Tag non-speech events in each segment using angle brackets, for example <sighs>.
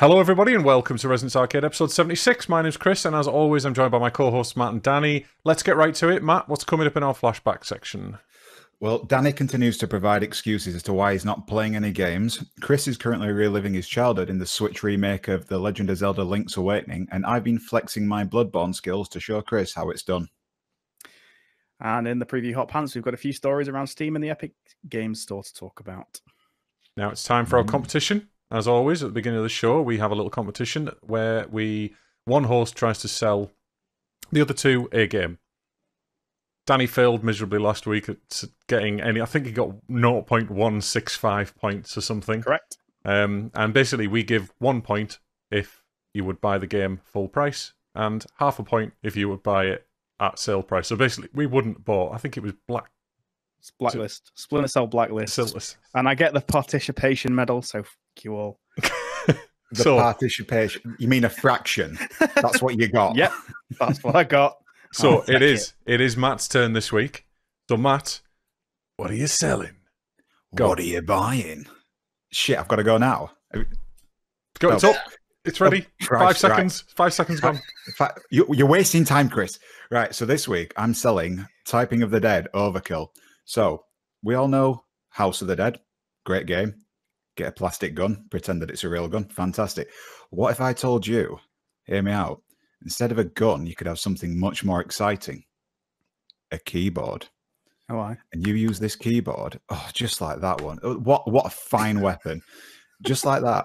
Hello, everybody, and welcome to Resonance Arcade episode 76. My name's Chris, and as always, I'm joined by my co hosts, Matt and Danny. Let's get right to it. Matt, what's coming up in our flashback section? Well, Danny continues to provide excuses as to why he's not playing any games. Chris is currently reliving his childhood in the Switch remake of The Legend of Zelda Link's Awakening, and I've been flexing my Bloodborne skills to show Chris how it's done. And in the preview hot pants, we've got a few stories around Steam and the Epic Games Store to talk about. Now it's time for our mm. competition. As always, at the beginning of the show, we have a little competition where we one host tries to sell the other two a game. Danny failed miserably last week at getting any. I think he got 0.165 points or something. Correct. Um, and basically, we give one point if you would buy the game full price, and half a point if you would buy it at sale price. So basically, we wouldn't bought. I think it was black. It's blacklist. Splinter Cell blacklist. Siltless. And I get the participation medal, so you all. <laughs> The So- participation, you mean a fraction? That's what you got. Yep, that's what I got. <laughs> So Oh, it is. It is Matt's turn this week. So Matt, what are you selling? Go. What are you buying? Shit, I've got to go now. Go. Oh. It's up. It's ready. Oh, Five Christ, right. seconds. Five seconds gone. You, you're wasting time, Chris. Right. So this week I'm selling Typing of the Dead Overkill. So we all know House of the Dead. Great game. Get a plastic gun, pretend that it's a real gun. Fantastic. What if I told you, hear me out, instead of a gun, you could have something much more exciting? A keyboard. Oh, I. And you use this keyboard, oh, just like that one. Oh, What what a fine <laughs> weapon. Just like that.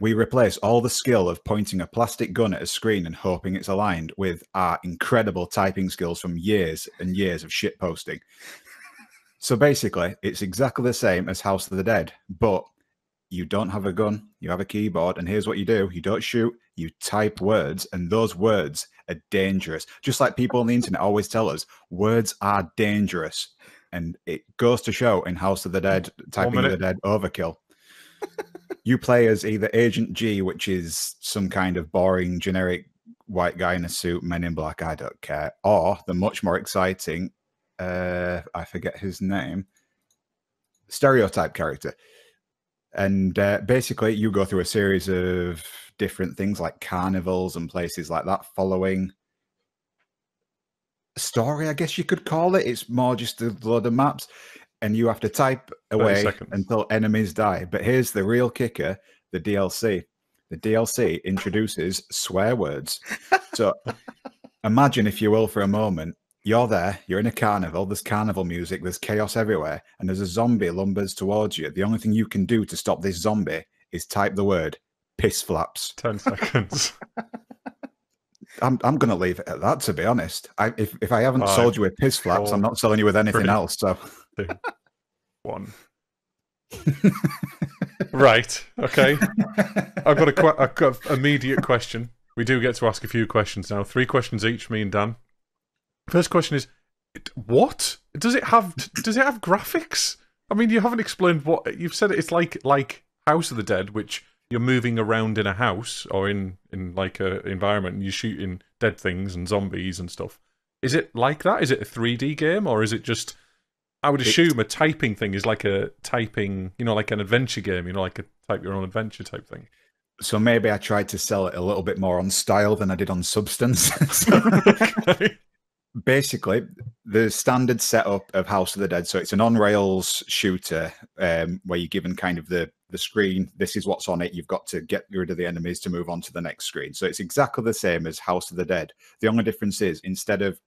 We replace all the skill of pointing a plastic gun at a screen and hoping it's aligned with our incredible typing skills from years and years of shit posting. So basically, it's exactly the same as House of the Dead, but you don't have a gun, you have a keyboard, and here's what you do you don't shoot, you type words, and those words are dangerous. Just like people on the internet always tell us, words are dangerous. And it goes to show in House of the Dead, typing of the dead overkill. <laughs> you play as either Agent G, which is some kind of boring, generic white guy in a suit, men in black, I don't care, or the much more exciting, uh, I forget his name, stereotype character. And uh, basically, you go through a series of different things like carnivals and places like that, following a story, I guess you could call it. It's more just a load of maps, and you have to type away until enemies die. But here's the real kicker the DLC. The DLC introduces swear words. So <laughs> imagine, if you will, for a moment, you're there, you're in a carnival, there's carnival music, there's chaos everywhere, and there's a zombie lumbers towards you. The only thing you can do to stop this zombie is type the word piss flaps. Ten seconds. <laughs> I'm, I'm going to leave it at that, to be honest. I, if, if I haven't Five, sold you with piss flaps, four, I'm not selling you with anything three. else. So Two, one. <laughs> right. Okay. <laughs> I've got a que- I've got an immediate question. We do get to ask a few questions now. Three questions each. Me and Dan. First question is, what does it have? Does it have graphics? I mean, you haven't explained what you've said. It's like like House of the Dead, which you're moving around in a house or in in like a environment, and you're shooting dead things and zombies and stuff. Is it like that? Is it a 3D game or is it just? I would assume a typing thing is like a typing, you know, like an adventure game, you know, like a type your own adventure type thing. so maybe I tried to sell it a little bit more on style than I did on substance. So <laughs> <laughs> <laughs> Okay. Basically the standard setup of House of the Dead. So it's an on rails shooter um, where you're given kind of the the screen. This is what's on it. You've got to get rid of the enemies to move on to the next screen. So it's exactly the same as House of the Dead. The only difference is instead of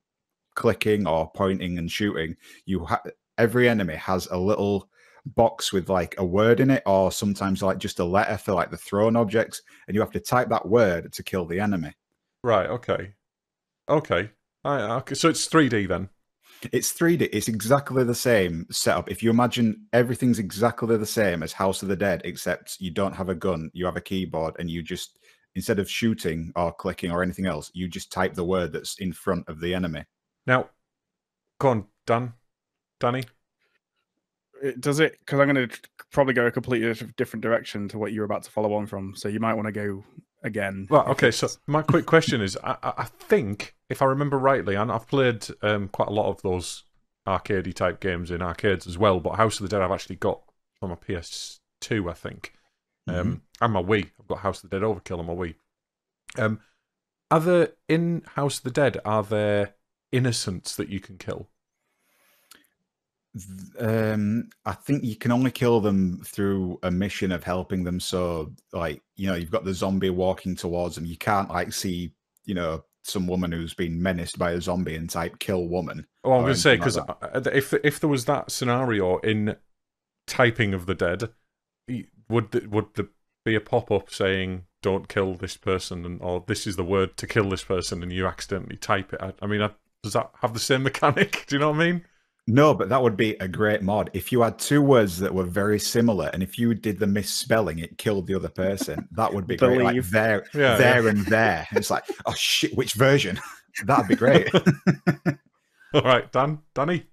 clicking or pointing and shooting, you ha- every enemy has a little box with like a word in it or sometimes like just a letter for like the thrown objects and you have to type that word to kill the enemy Right. Okay. Okay. Oh, I, okay. So it's 3D then. It's 3D. It's exactly the same setup. If you imagine everything's exactly the same as House of the Dead, except you don't have a gun, you have a keyboard, and you just instead of shooting or clicking or anything else, you just type the word that's in front of the enemy. Now, go on, Dan. Danny. It- Does it? Because I'm going to probably go a completely different direction to what you're about to follow on from. So you might want to go again. Well, okay. So my quick question is: I, I think, if I remember rightly, and I've played um, quite a lot of those arcadey type games in arcades as well. But House of the Dead, I've actually got on my PS2, I think, um, and my Wii. I've got House of the Dead Overkill on my Wii. Um, are there in House of the Dead? Are there innocents that you can kill? Um, I think you can only kill them through a mission of helping them. So, like, you know, you've got the zombie walking towards them. You can't like see, you know, some woman who's been menaced by a zombie and type "kill woman." Oh, I'm going to say because like if if there was that scenario in typing of the dead, would the, would there be a pop up saying "Don't kill this person" and or "This is the word to kill this person," and you accidentally type it? I, I mean, I, does that have the same mechanic? <laughs> Do you know what I mean? No, but that would be a great mod if you had two words that were very similar, and if you did the misspelling, it killed the other person. That would be great. Like there, Yeah, there, and there. It's like, oh shit, which version? <laughs> That'd be great. <laughs> <laughs> All right, Dan, Danny.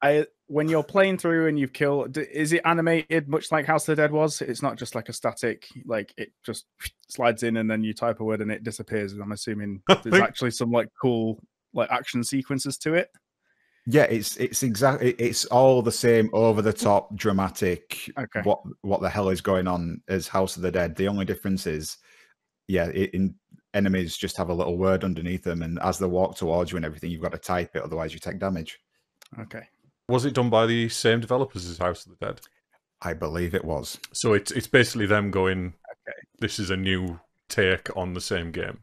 I when you're playing through and you've killed, is it animated much like House of the Dead was? It's not just like a static, like it just slides in and then you type a word and it disappears. I'm assuming there's think- actually some like cool like action sequences to it. Yeah, it's it's exactly it's all the same over the top dramatic. Okay. What what the hell is going on as House of the Dead? The only difference is, yeah, it, in enemies just have a little word underneath them, and as they walk towards you and everything, you've got to type it, otherwise you take damage. Okay. Was it done by the same developers as House of the Dead? I believe it was. So it's it's basically them going, Okay. "This is a new take on the same game."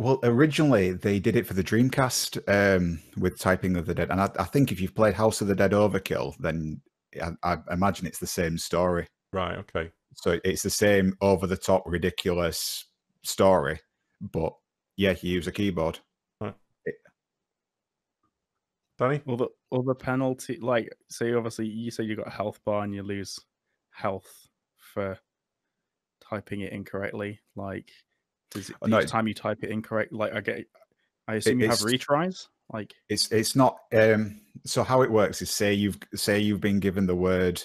Well, originally they did it for the Dreamcast um, with Typing of the Dead, and I, I think if you've played House of the Dead Overkill, then I, I imagine it's the same story. Right. Okay. So it's the same over the top, ridiculous story, but yeah, you use a keyboard. Danny. Well, the other penalty, like, so obviously you say you got a health bar and you lose health for typing it incorrectly. Like, does it Oh, no, each time you type it incorrect? Like, I get, I assume you have retries. Like, It's it's not. Um, so how it works is say you've say you've been given the word,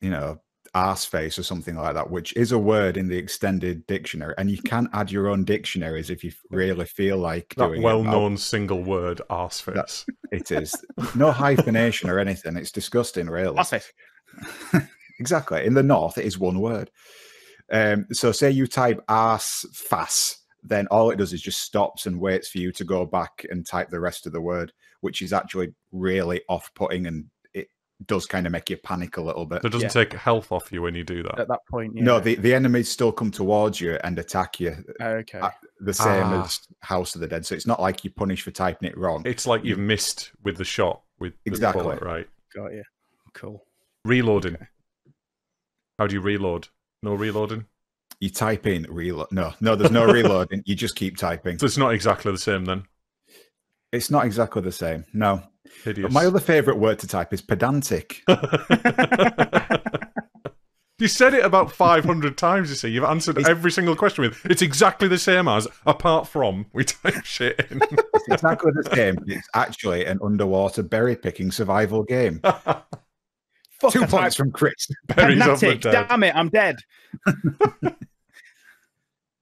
you know, arse face or something like that, which is a word in the extended dictionary, and you can add your own dictionaries if you really feel like That doing well-known single word, arseface. That- It is no hyphenation or anything. It's disgusting, really. that's it. <laughs> exactly. In the north, it is one word. Um, so say you type arse fass, then all it does is just stops and waits for you to go back and type the rest of the word, which is actually really off-putting and it does kind of make you panic a little bit. So it doesn't Yeah. take health off you when you do that. At that point, yeah. No, the, the enemies still come towards you and attack you okay. uh, the same Ah. as House of the Dead. So it's not like you're punished for typing it wrong. It's like you've missed with the shot with the Exactly. bullet, right? got you. Cool. Reloading. Okay. How do you reload? No reloading. You type in reload. No, no, there's no <laughs> reloading. You just keep typing. So it's not exactly the same then. It's not exactly the same. No. Hideous. My other favorite word to type is pedantic. <laughs> <laughs> you said it about 500 times, you see. You've answered It's- every single question with, it's exactly the same as, apart from, we type shit in. It's exactly the same. It's actually an underwater berry picking survival game. Fuck, Two I points from Chris. <laughs> Berries Fanatic. Damn it, I'm dead. <laughs>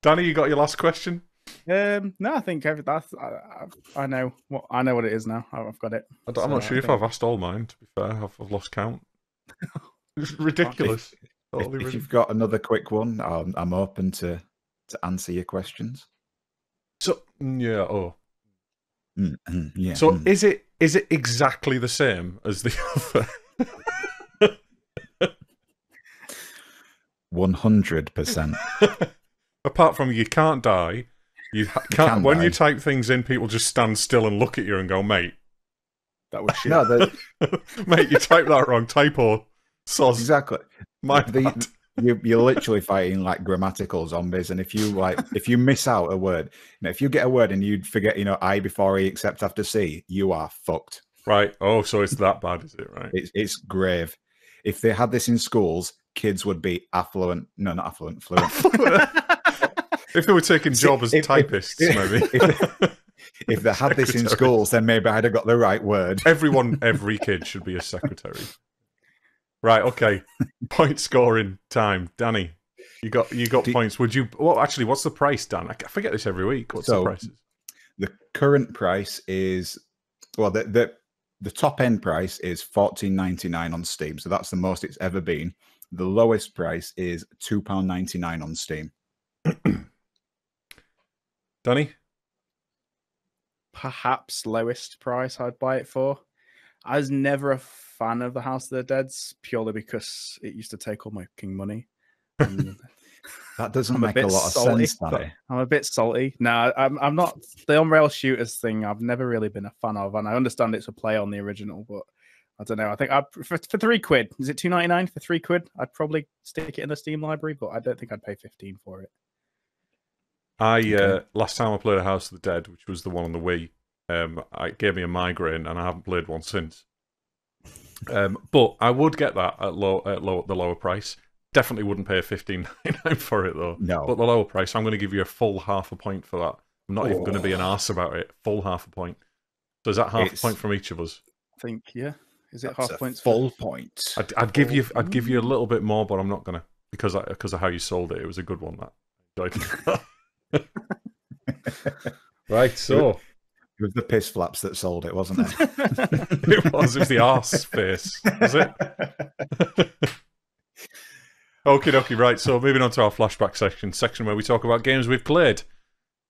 Danny, you got your last question? Um, no, I think every, that's, I, I, I know what I know what it is now. I- I've got it. I don't- I'm not sure I if think- I've asked all mine, to be fair. I've, I've lost count. <laughs> It's ridiculous. If, Totally if ridiculous. you've got another quick one, I'm, I'm open to to answer your questions. So, yeah, oh. Mm, mm, yeah. So mm. is it is it exactly the same as the other? 100%. <laughs> Apart from you can't die, you can't. can when you type things in, people just stand still and look at you and go, "Mate, That was <laughs> shit. no, the, <laughs> mate, you typed that wrong. Typo, soz, exactly. my the- bad." You, you're literally fighting like grammatical zombies, and if you like, if you miss out a word, you know, if you get a word and you forget, you know, I before E except after C, you are fucked. Right. Oh, so it's that bad, is it? Right. It's it's grave. If they had this in schools, kids would be affluent. No, not affluent, fluent. <laughs> if they were taking job as if- if- typists, maybe. if, if they had this in schools, then maybe I'd have got the right word. Everyone, every <laughs> kid should be a secretary. Right. Okay. Point scoring time, Danny. You got you got Do- points. Would you? Well, actually, what's the price, Dan? I forget this every week. What's the So- prices? The current price is well, the the, the top end price is fourteen ninety nine on Steam, so that's the most it's ever been. The lowest price is two pound ninety nine on Steam. <clears throat> Danny? Perhaps lowest price I'd buy it for. I was never a fan of the House of the Dead's purely because it used to take all my king money. And <laughs> That doesn't I'm make a, bit lot of salty, sense, but Danny. <laughs> I'm a bit salty. No, I'm I'm not the on rail shooters thing. I've never really been a fan of, and I understand it's a play on the original, but I don't know. I think I for, for three quid. Is it two ninety nine for three quid? I'd probably stick it in the Steam library, but I don't think I'd pay fifteen for it. I uh, last time I played a House of the Dead, which was the one on the Wii, um, it gave me a migraine, and I haven't played one since. Um, but I would get that at low at low the lower price. Definitely wouldn't pay fifteen ninety nine <laughs> for it though. No. But the lower price, I'm going to give you a full half a point for that. I'm not even going to be an Oh. arse about it. Full half a point. So is that half It's- a point from each of us? I think yeah. Is it That's half a points? for- full point. I'd, I'd give you I'd give you a little bit more, but I'm not gonna because I, because of how you sold it. It was a good one that <laughs> right, so It was the piss flaps that sold it, wasn't it? <laughs> it was it was the arse face, was it? <laughs> Okay, dokie, right. So moving on to our flashback section, section where we talk about games we've played.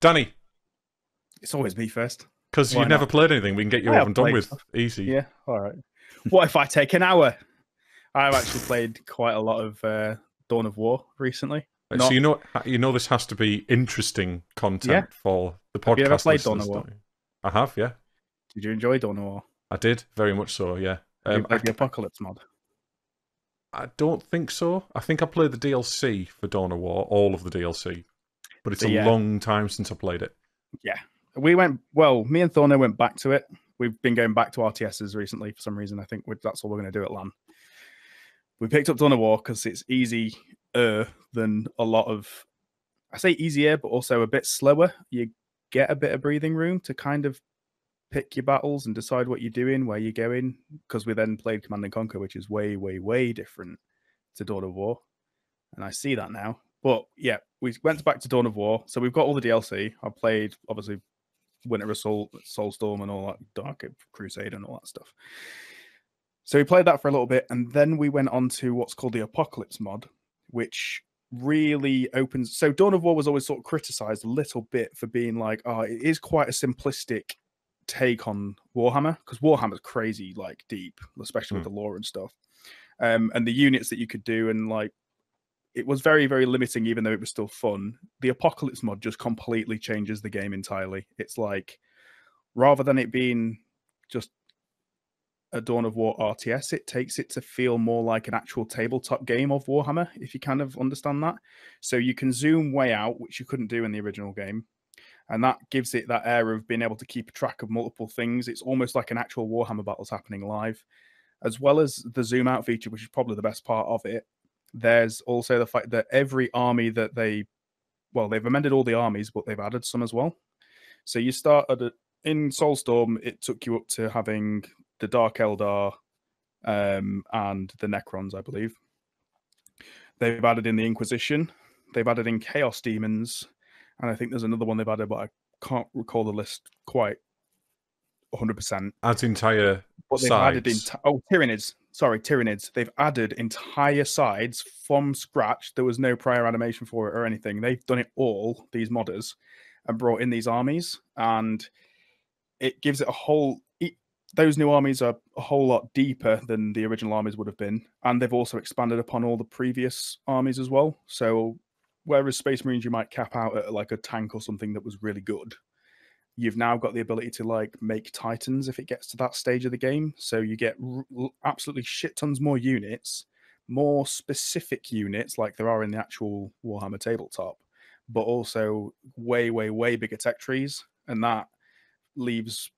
Danny, It's always me first. because you've never played anything, we can get you I over have and done with stuff. easy. Yeah. All right. What if I take an hour? I've actually played quite a lot of uh, Dawn of War recently. So you know, you know, this has to be interesting content for the podcast. Have you ever played Dawn of War? I have, yeah, Did you enjoy Dawn of War? I did very much so. Yeah, um, I, played the Apocalypse mod? I don't think so. I think I played the DLC for Dawn of War, all of the DLC, but it's The, a uh, long time since I played it. Yeah, we went well. Me and Thorno went back to it. We've been going back to RTSs recently for some reason. I think that's all we're going to do at LAN. We picked up Dawn of War because it's easier than a lot of. I say easier, but also a bit slower. You get a bit of breathing room to kind of pick your battles and decide what you're doing, where you're going. Because we then played Command and Conquer, which is way, way, way different to Dawn of War, and I see that now. But yeah, we went back to Dawn of War, so we've got all the DLC. I played obviously Winter Assault, Soulstorm, and all that Dark Crusade and all that stuff. So we played that for a little bit, and then we went on to what's called the Apocalypse mod, which really opens. So Dawn of War was always sort of criticized a little bit for being like, oh, it is quite a simplistic take on Warhammer because Warhammer's crazy, like deep, especially with the lore and stuff, um, and the units that you could do, and like it was very, very limiting, even though it was still fun. The Apocalypse mod just completely changes the game entirely. It's like rather than it being just a Dawn of War RTS, it takes it to feel more like an actual tabletop game of Warhammer, if you kind of understand that. So you can zoom way out, which you couldn't do in the original game. And that gives it that air of being able to keep track of multiple things. It's almost like an actual Warhammer battle's happening live, as well as the zoom out feature, which is probably the best part of it. There's also the fact that every army that they, well, they've amended all the armies, but they've added some as well. So you start at a, in Soulstorm, it took you up to having the Dark Eldar um, and the Necrons, I believe. They've added in the Inquisition. They've added in Chaos Demons, and I think there's another one they've added, but I can't recall the list quite 100%. Adds entire But they've added in sides. oh Tyranids. Sorry, Tyranids. They've added entire sides from scratch. There was no prior animation for it or anything. They've done it all, these modders, and brought in these armies. And it gives it a whole it, those new armies are a whole lot deeper than the original armies would have been. And they've also expanded upon all the previous armies as well. So whereas Space Marines you might cap out at like a tank or something that was really good you've now got the ability to like make titans if it gets to that stage of the game. So you get r- absolutely shit tons more units more specific units like there are in the actual warhammer tabletop but also way way way bigger tech trees. And that leaves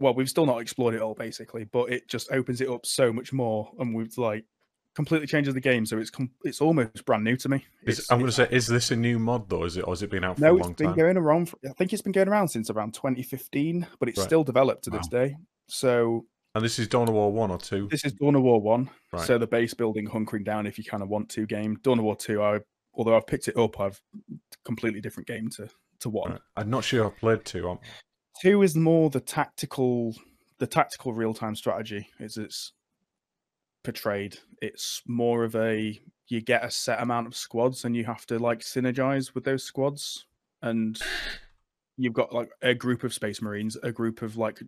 well we've still not explored it all basically but it just opens it up so much more. And we've like completely changes the game so it's com- it's almost brand new to me Is, I'm going to say, is this a new mod though? Is it, or has it been out for no, a it's long been time? going around. For, I think it's been going around since around 2015, but it's Right. still developed to this day. So And this is Dawn of War one or two. this is Dawn of War One. Right. So the base building, hunkering down if you kind of want to game. Dawn of War Two, I although I've picked it up, I've completely different game to to one. Right. I'm not sure I've played two. I'm, Two is more the tactical, the tactical real time strategy. Is it's portrayed. It's more of a you get a set amount of squads and you have to like synergize with those squads. And you've got like a group of space marines a group of like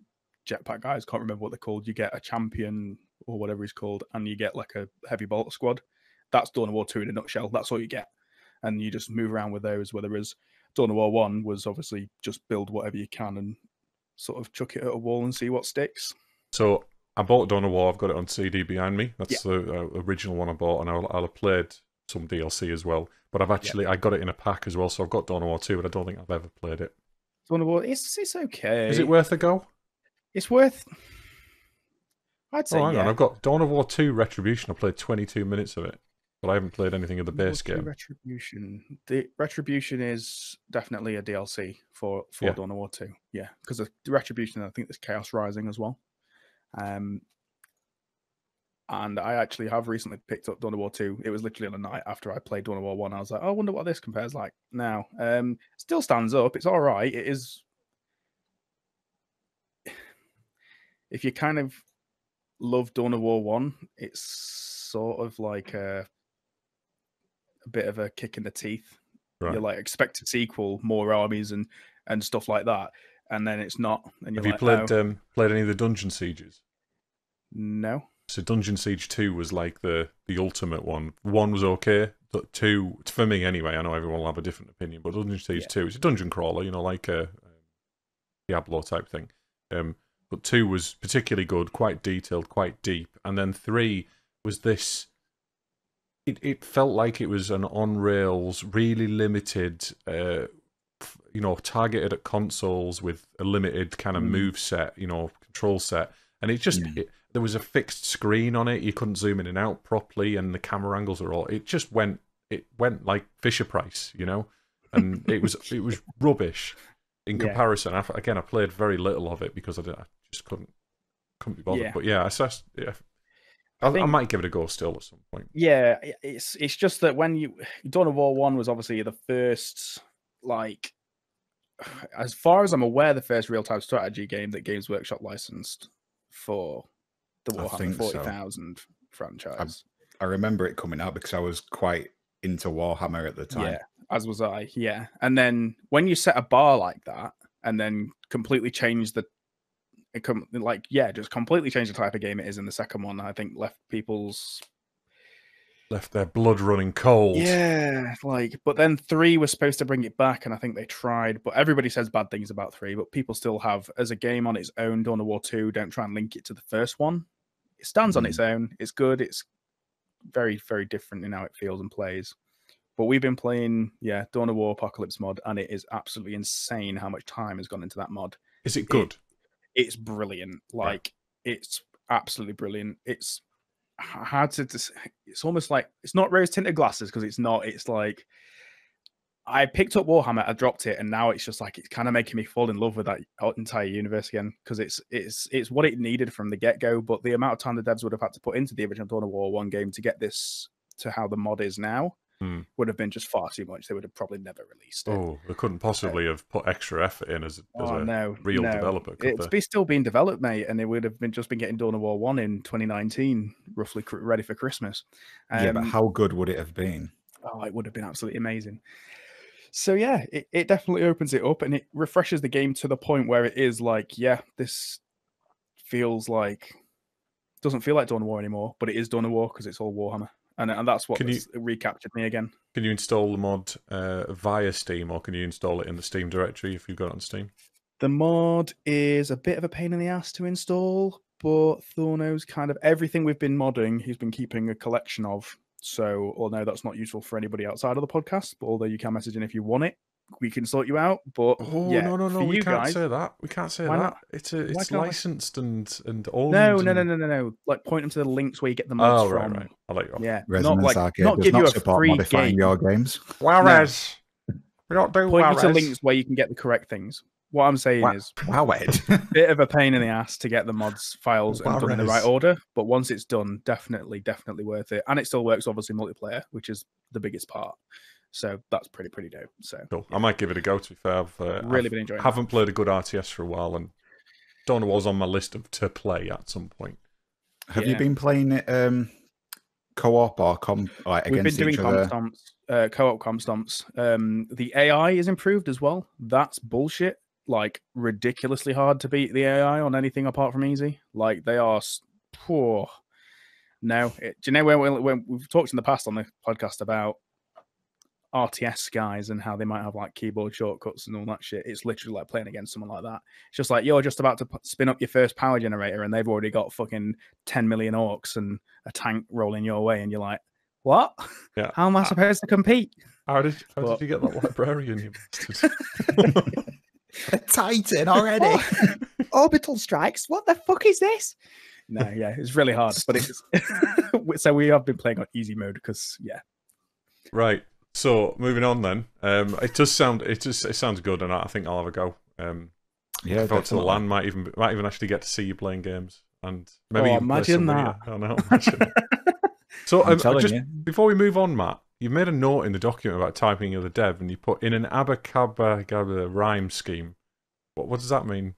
jetpack guys can't remember what they're called. You get a champion or whatever he's called and you get like a heavy bolt squad. That's dawn of war 2 in a nutshell. That's all you get. And you just move around with those whereas dawn of war 1 was obviously just build whatever you can and sort of chuck it at a wall and see what sticks. So I bought Dawn of War. I've got it on CD behind me. That's the uh, original one I bought, and I'll, I'll have played some DLC as well. But I've actually I got it in a pack as well, so I've got Dawn of War 2, but I don't think I've ever played it. dawn of war it's it's okay Is it worth a go? it's worth i'd say Oh, hang yeah. on. I've got Dawn of War 2 Retribution. I played 22 minutes of it, but I haven't played anything of the base game. Retribution. The Retribution is definitely a DLC for for Yeah. Dawn of War Two. Yeah, because the Retribution, I think there's Chaos Rising as well. Um, and I actually have recently picked up Dawn of War Two. It was literally on the night after I played Dawn of War One. I was like, oh, I wonder what this compares like now. Um, still stands up. It's all right. It is. <sighs> If you kind of love Dawn of War One, it's sort of like a a bit of a kick in the teeth. Right. You like expect a sequel, more armies and and stuff like that, and then it's not. And you're Have you played "Oh, um, played any of the Dungeon Sieges? No, So Dungeon Siege Two was like the the ultimate one. One was okay, but two for me anyway. I know everyone will have a different opinion, but Dungeon Siege Yeah. Two, it's a dungeon crawler, you know, like a, um, Diablo type thing. Um, but two was particularly good, quite detailed, quite deep, and then three was this. It it felt like it was an on rails, really limited. Uh, you know, targeted at consoles with a limited kind of Mm. move set, you know, control set, and it just Mm. it, there was a fixed screen on it. You couldn't zoom in and out properly, and the camera angles are all. It just went. It went like Fisher Price, you know, and it was it was <laughs> rubbish in Yeah. comparison. I, again, I played very little of it because I, I just couldn't couldn't be bothered. Yeah. But yeah, I assessed. Yeah, I, think, I might give it a go still at some point. yeah, it's it's just that when you Dawn of War One was obviously the first like. <sighs> As far as I'm aware, the first real-time strategy game that Games Workshop licensed for the I Warhammer so. Forty Thousand franchise. I remember it coming out because I was quite into Warhammer at the time. Yeah, as was I. Yeah, and then when you set a bar like that, and then completely change the, it com- like yeah, just completely change the type of game it is in the second one. I think left people's Left their blood running cold. yeah, like. But then three was supposed to bring it back, and I think they tried. But everybody says bad things about three, but people still have as a game on its own. Dawn of War two, don't try and link it to the first one. It stands on Mm. its own. It's good. It's very very different in how it feels and plays. But we've been playing, yeah, Dawn of War Apocalypse mod, and it is absolutely insane how much time has gone into that mod. Is it good? It's brilliant. Like, it's absolutely brilliant. It's hard to, dis- it's almost like it's not rose tinted glasses because it's not. It's like I picked up Warhammer, I dropped it, and now it's just like it's kind of making me fall in love with that entire universe again because it's it's it's what it needed from the get go. But the amount of time the devs would have had to put into the original Dawn of War one game to get this to how the mod is now Hmm. would have been just far too much. They would have probably never released it. Oh, they couldn't possibly have put extra effort in as, as Oh, a no, real no. developer. Could It's be still being developed, mate, and it would have been just been getting Dawn of War one in 2019, roughly cr- ready for Christmas. yeah, but Um, how good would it have been? oh, it would have been absolutely amazing. So yeah, it, it definitely opens it up and it refreshes the game to the point where it is like, yeah, this feels like doesn't feel like Dawn of War anymore, but it is Dawn of War because it's all Warhammer, and and that's what Can you- recaptured me again. Can you install the mod uh, via Steam, or can you install it in the Steam directory if you've got it on Steam? The mod is a bit of a pain in the ass to install, but Thorno's kind of everything we've been modding, he's been keeping a collection of. So, although that's not useful for anybody outside of the podcast, but although you can message in if you want it, we can sort you out. But Oh yeah, no no no! We can't guys, say that. We can't say that. not? It's a it's can't we? licensed and and owned. no, no, no, and- no, no, no. Like point them to the links where you get the oh, mods Oh right from. right. I'll let. Yeah, Resonance not like Arcade not does give not you a free modifying game. your games. Juarez. We don't do Point you to links where you can get the correct things. What I'm saying Wa- is, Wow, Ed. <laughs> bit of a pain in the ass to get the mods files and done in the right order. But once it's done, definitely, definitely worth it. And it still works, obviously, multiplayer, which is the biggest part. So that's pretty, pretty dope. So Cool. I might give it a go. To be fair, I've uh, really I've- been enjoying. haven't played a good RTS for a while, and Dawn was on my list of to play at some point. Have you been playing it um, co-op or com like We've been doing each comp stomps, uh, co-op comp stomps. Um, the AI is improved as well. That's bullshit. Like ridiculously hard to beat the AI on anything apart from easy. Like they are poor. No, it, do you know when, when, when we've talked in the past on the podcast about RTS guys and how they might have like keyboard shortcuts and all that shit? It's literally like playing against someone like that. It's just like you're just about to p- spin up your first power generator and they've already got fucking 10 million orcs and a tank rolling your way, and you're like, what? Yeah. How am I supposed to compete? How did, how But- did you get that librarian, you bastard? <laughs> <laughs> A <laughs> Titan already. <laughs> Orbital strikes. What the fuck is this? No, yeah, it's really hard, but it's <laughs> so we have been playing on easy mode because yeah, right. So moving on then. Um, it does sound it just it sounds good, and I I think I'll have a go. Um, yeah, if I go to the land, might even might even actually get to see you playing games, and maybe Oh, imagine some with you. that. I know. imagine. so I'm um, just you. before we move on, Matt, you made a note in the document about typing of the dev, and you put in an abacabagaba rhyme scheme. What what does that mean?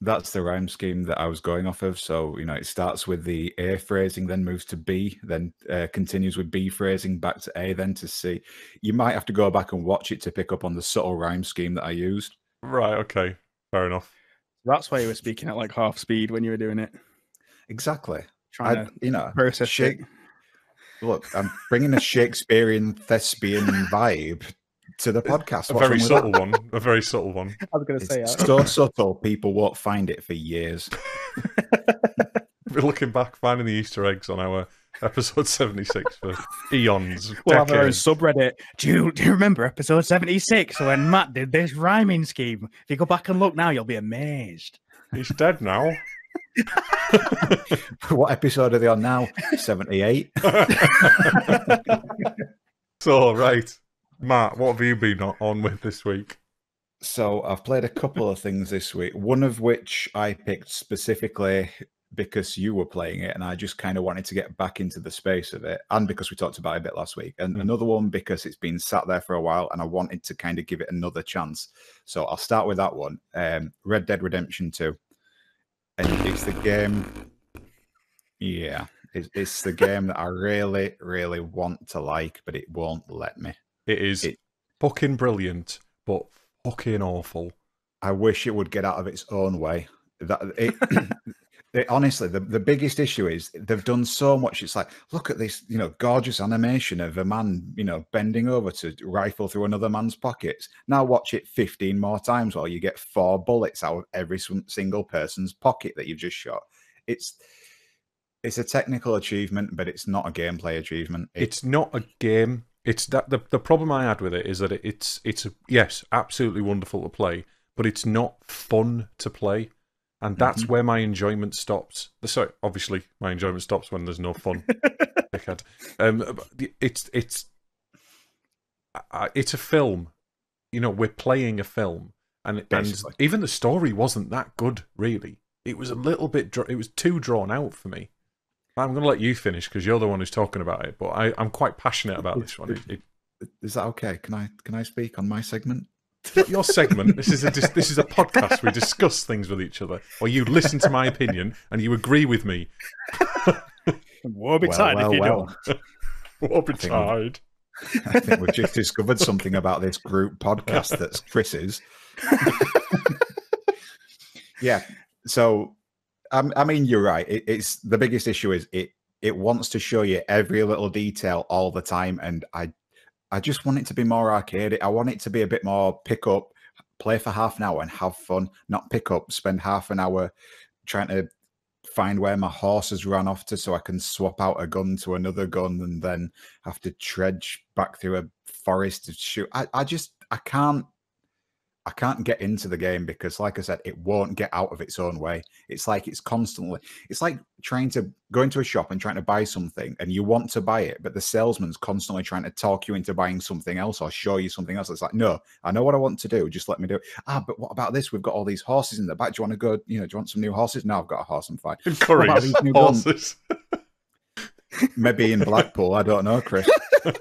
That's the rhyme scheme that I was going off of. So, you know, it starts with the A phrasing, then moves to B, then uh, continues with B phrasing, back to A, then to C. You might have to go back and watch it to pick up on the subtle rhyme scheme that I used. Right. Okay. Fair enough. that's why you were speaking at like half speed when you were doing it, Exactly. trying I, to you know, process shake- it. Look, I'm bringing a Shakespearean thespian vibe to the podcast. A very wrong with subtle one. A very subtle one. I was going to say It's that. so subtle, people won't find it for years. <laughs> We're looking back, finding the Easter eggs on our episode seventy-six for eons, We'll have our own subreddit. Do you, do you remember episode 76 when Matt did this rhyming scheme? If you go back and look now, you'll be amazed. He's dead now. <laughs> what episode are they on now? 78. <laughs> so right, Matt, what have you been on with this week? So I've played a couple of things this week, one of which I picked specifically because you were playing it and I just kind of wanted to get back into the space of it and because we talked about it a bit last week and Mm. another one because it's been sat there for a while and I wanted to kind of give it another chance. So I'll start with that one. Um Red Dead Redemption 2. And it's the game yeah, it's, it's the game that I really really want to like but it won't let me. It is It- fucking brilliant, but fucking awful. I wish it would get out of its own way. That it, <clears throat> it- honestly, the, the biggest issue is they've done so much. It's like, look at this, you know, gorgeous animation of a man, you know, bending over to rifle through another man's pockets. Now watch it 15 more times while you get four bullets out of every single person's pocket that you've just shot. It's it's a technical achievement, but it's not a gameplay achievement. It- It's not a game. It's that the the problem I had with it is that it, it's it's a, yes, absolutely wonderful to play, but it's not fun to play, and that's Mhm. where my enjoyment stops. Sorry, obviously my enjoyment stops when there's no fun. <laughs> dickhead. Um, it's it's it's a film. You know, we're playing a film, and and even the story wasn't that good. Really, it was a little bit. It was too drawn out for me. I'm going to let you finish because you're the one who's talking about it. But I, I'm quite passionate about this one. It, it, is that okay? Can I can I speak on my segment? Not your segment. This is a this is a podcast. We discuss things with each other, or you listen to my opinion and you agree with me. Woe Well, betide well, if you well. <laughs> don't. What think we've- betide? I think we've just discovered something about this group podcast that's Chris's. <laughs> yeah. So, um, I mean, you're right. It, it's the biggest issue is it. It wants to show you every little detail all the time, and I, I just want it to be more arcade. I want it to be a bit more pick up, play for half an hour and have fun. Not pick up, spend half an hour trying to find where my horse has run off to so I can swap out a gun to another gun and then have to trudge back through a forest to shoot. I, I just I can't I can't get into the game because like I said, it won't get out of its own way. It's like it's constantly it's like trying to go into a shop and trying to buy something and you want to buy it, but the salesman's constantly trying to talk you into buying something else or show you something else. It's like, no, I know what I want to do. Just let me do it. Ah, but what about this? We've got all these horses in the back. Do you want to go? You know, do you want some new horses? No, I've got a horse. I'm fine. Encourage new horses. <laughs> Maybe in Blackpool. I don't know, Chris. <laughs>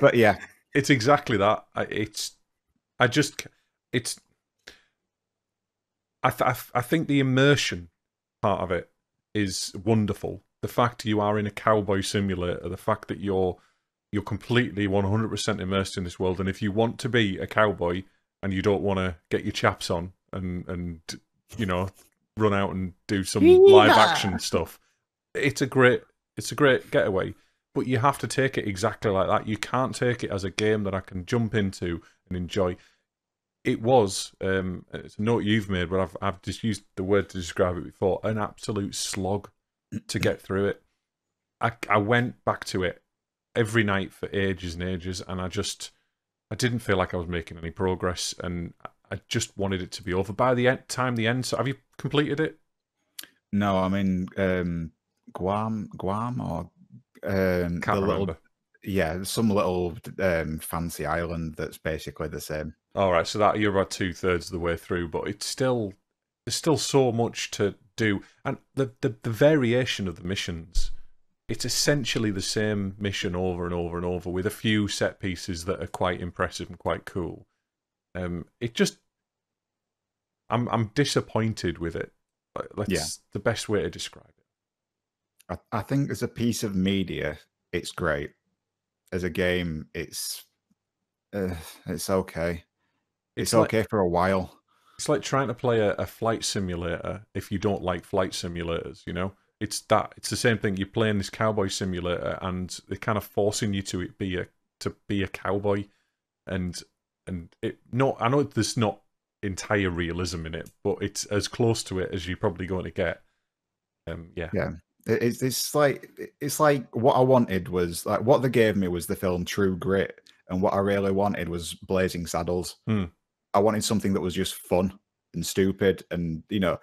But yeah, it's exactly that. It's, I just, it's. I, th- I, th- I think the immersion part of it is wonderful. The fact you are in a cowboy simulator, the fact that you're you're completely 100% immersed in this world, and if you want to be a cowboy and you don't want to get your chaps on and and you know run out and do some live action stuff, it's a great it's a great getaway. But you have to take it exactly like that. You can't take it as a game that I can jump into and enjoy it was um, it's a note you've made, but I've I've just used the word to describe it before. An absolute slog to get through it. I I went back to it every night for ages and ages, and I just I didn't feel like I was making any progress, and I just wanted it to be over by the end, time. The end. So have you completed it? No, I'm in um, Guam, Guam, or um, Can't the remember. little yeah, some little um, fancy island that's basically the same. All right, so that you're about two thirds of the way through, but it's still there's still so much to do, and the, the the variation of the missions. It's essentially the same mission over and over and over, with a few set pieces that are quite impressive and quite cool. Um, it just, I'm I'm disappointed with it. That's Yeah. the best way to describe it. I, I think as a piece of media, it's great. As a game, it's uh, it's okay. It's, It's like- okay for a while. It's like trying to play a, a flight simulator if you don't like flight simulators, you know? It's that it's the same thing. You're playing this cowboy simulator and they're kind of forcing you to it be a to be a cowboy and and it not I know there's not entire realism in it, but it's as close to it as you're probably going to get. Um yeah. Yeah. It- It's it's like it's like what I wanted was like what they gave me was the film True Grit, and what I really wanted was Blazing Saddles. Hmm. I wanted something that was just fun and stupid, and you know,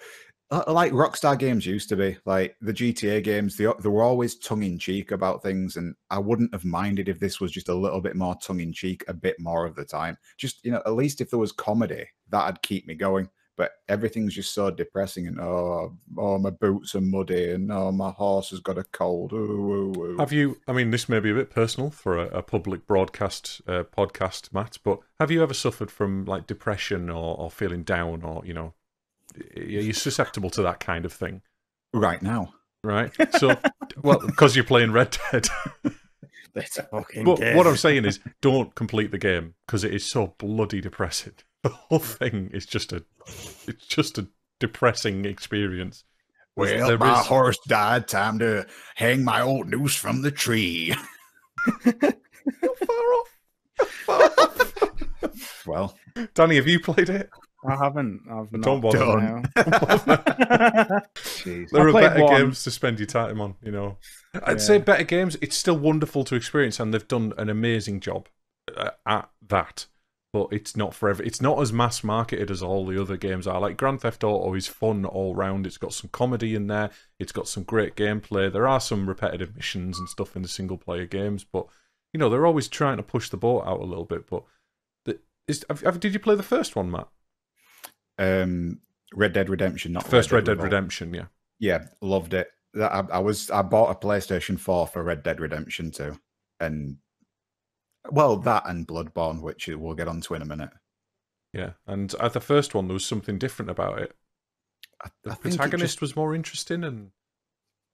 like Rockstar games used to be. Like the GTA games, they they were always tongue in cheek about things, and I wouldn't have minded if this was just a little bit more tongue in cheek, a bit more of the time. Just you know, at least if there was comedy, that'd keep me going but everything's just so depressing and oh, oh my boots are muddy and oh my horse has got a cold ooh, ooh, ooh. Have you I mean this may be a bit personal for a, a public broadcast uh, podcast, Matt, but have you ever suffered from like depression or, or feeling down or, you know, are you susceptible to that kind of thing? right now right? So, <laughs> well, because you're playing Red Dead. It's a fucking but game. what I'm saying is, don't complete the game because it is so bloody depressing. The whole thing is just a, it's just a depressing experience. Well there my is- horse died time to hang my old noose from the tree <laughs> far off. Far <laughs> off. well Danny, have you played it? I haven't. I've Don't not bother. done <laughs> jeez. There I are better one. games to spend your time on, you know. I'd say better games. It's still wonderful to experience, and they've done an amazing job uh, at that. But it's not for every. It's not as mass marketed as all the other games are. Like Grand Theft Auto is fun all round. It's got some comedy in there. It's got some great gameplay. There are some repetitive missions and stuff in the single player games, but you know they're always trying to push the boat out a little bit. But the, is, have, have, did you play the first one, Matt? um red dead redemption not First Red Dead Revolver. Redemption, yeah. yeah loved it I, I was i bought a playstation 4 for red dead redemption 2 and well that and bloodborne which we'll get onto in a minute Yeah, and at the first one, there was something different about it. I, The I protagonist just- was more interesting, and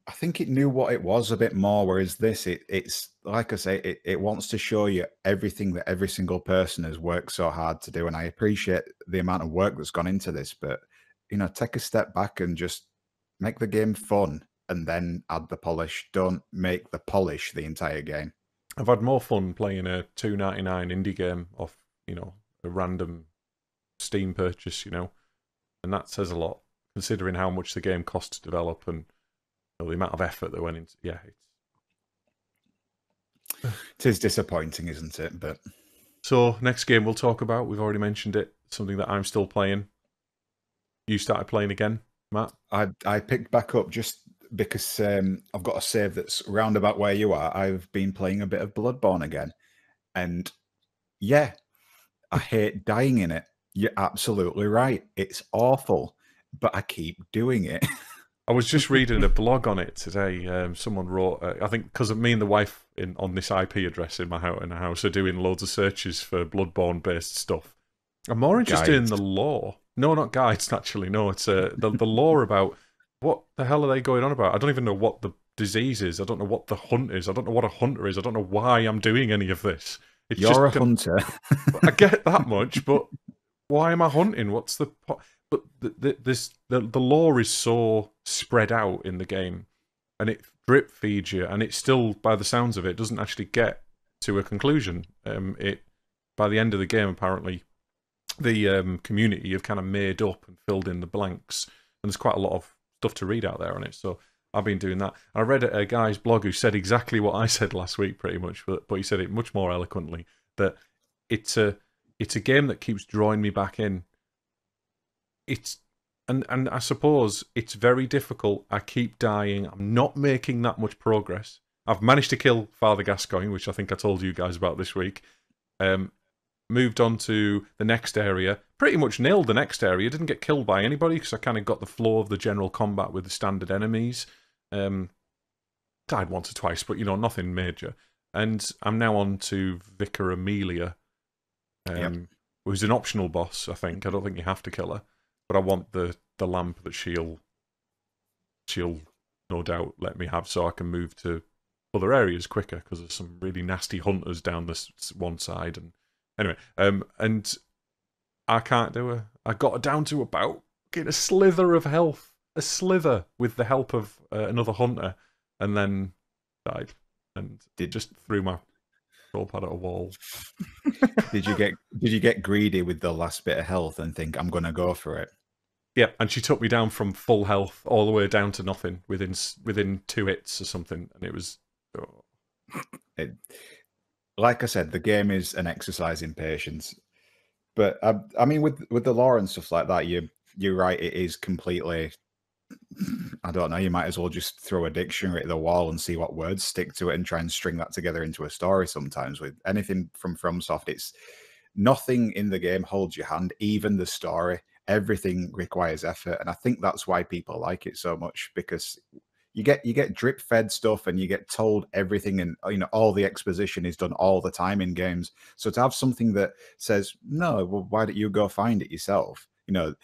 I think it knew what it was a bit more, whereas this, it, it's like I say, it, it wants to show you everything that every single person has worked so hard to do. And I appreciate the amount of work that's gone into this, but you know, take a step back and just make the game fun and then add the polish. Don't make the polish the entire game. I've had more fun playing a two ninety nine indie game off, you know, a random Steam purchase, you know, and that says a lot considering how much the game cost to develop and you know, the amount of effort that went into. Yeah, it's... It is disappointing, isn't it? But so next game we'll talk about. We've already mentioned it. Something that I'm still playing. You started playing again, Matt. I I picked back up just because um, I've got a save that's round about where you are. I've been playing a bit of Bloodborne again, and yeah, I hate dying in it. You're absolutely right. It's awful, but I keep doing it. I was just <laughs> reading a blog on it today. Um, someone wrote, uh, I think, because of me and the wife in on this IP address in my house in house are doing loads of searches for Bloodborne based stuff. I'm more interested in the lore. No, not guides. <laughs> Actually, no. It's uh, the the lore about what the hell are they going on about? I don't even know what the disease is. I don't know what the hunt is. I don't know what a hunter is. I don't know why I'm doing any of this. It's You're a hunter. <laughs> I get that <laughs> much, but why am I hunting? What's the po- but the, the, this the the lore is so spread out in the game, and it drip feeds you, and it still, by the sounds of it, doesn't actually get to a conclusion. Um, it by the end of the game, apparently, the um, community have kind of made up and filled in the blanks, and there's quite a lot of stuff to read out there on it. So I've been doing that. I read a guy's blog who said exactly what I said <laughs> last week, pretty much, but but he said it much more eloquently that it's a it's a game that keeps drawing me back in. It's and and I suppose it's very difficult. I keep dying. I'm not making that much progress. I've managed to kill Father Gascoigne, which I think I told you guys about this week. Um, moved on to the next area. Pretty much nailed the next area. Didn't get killed by anybody because I kind of got the flow of the general combat with the standard enemies. Um, died once or twice, but you know nothing major. And I'm now on to Vicar Amelia, um, Yep. who's an optional boss. I think I don't think you have to kill her, but I want the the lamp that she'll she'll no doubt let me have, so I can move to other areas quicker because there's some really nasty hunters down this one side. And anyway, um, and I can't do her. I got down to about get a slither of health, a slither with the help of uh, another hunter, and then died and Did- just threw my roll pad at a wall. <laughs> did you get did you get greedy with the last bit of health and think I'm gonna go for it? Yeah, and she took me down from full health all the way down to nothing within within two hits or something, and it was. oh, it, like I said, the game is an exercise in patience. But I, I mean, with with the lore and stuff like that, you you're right. It is completely. <clears throat> I don't know. You might as well just throw a dictionary at the wall and see what words stick to it, and try and string that together into a story. Sometimes with anything from FromSoft, it's nothing in the game holds your hand. Even the story, everything requires effort, and I think that's why people like it so much because you get you get drip fed stuff and you get told everything and you know all the exposition is done all the time in games. So to have something that says no well why don't you go find it yourself? You know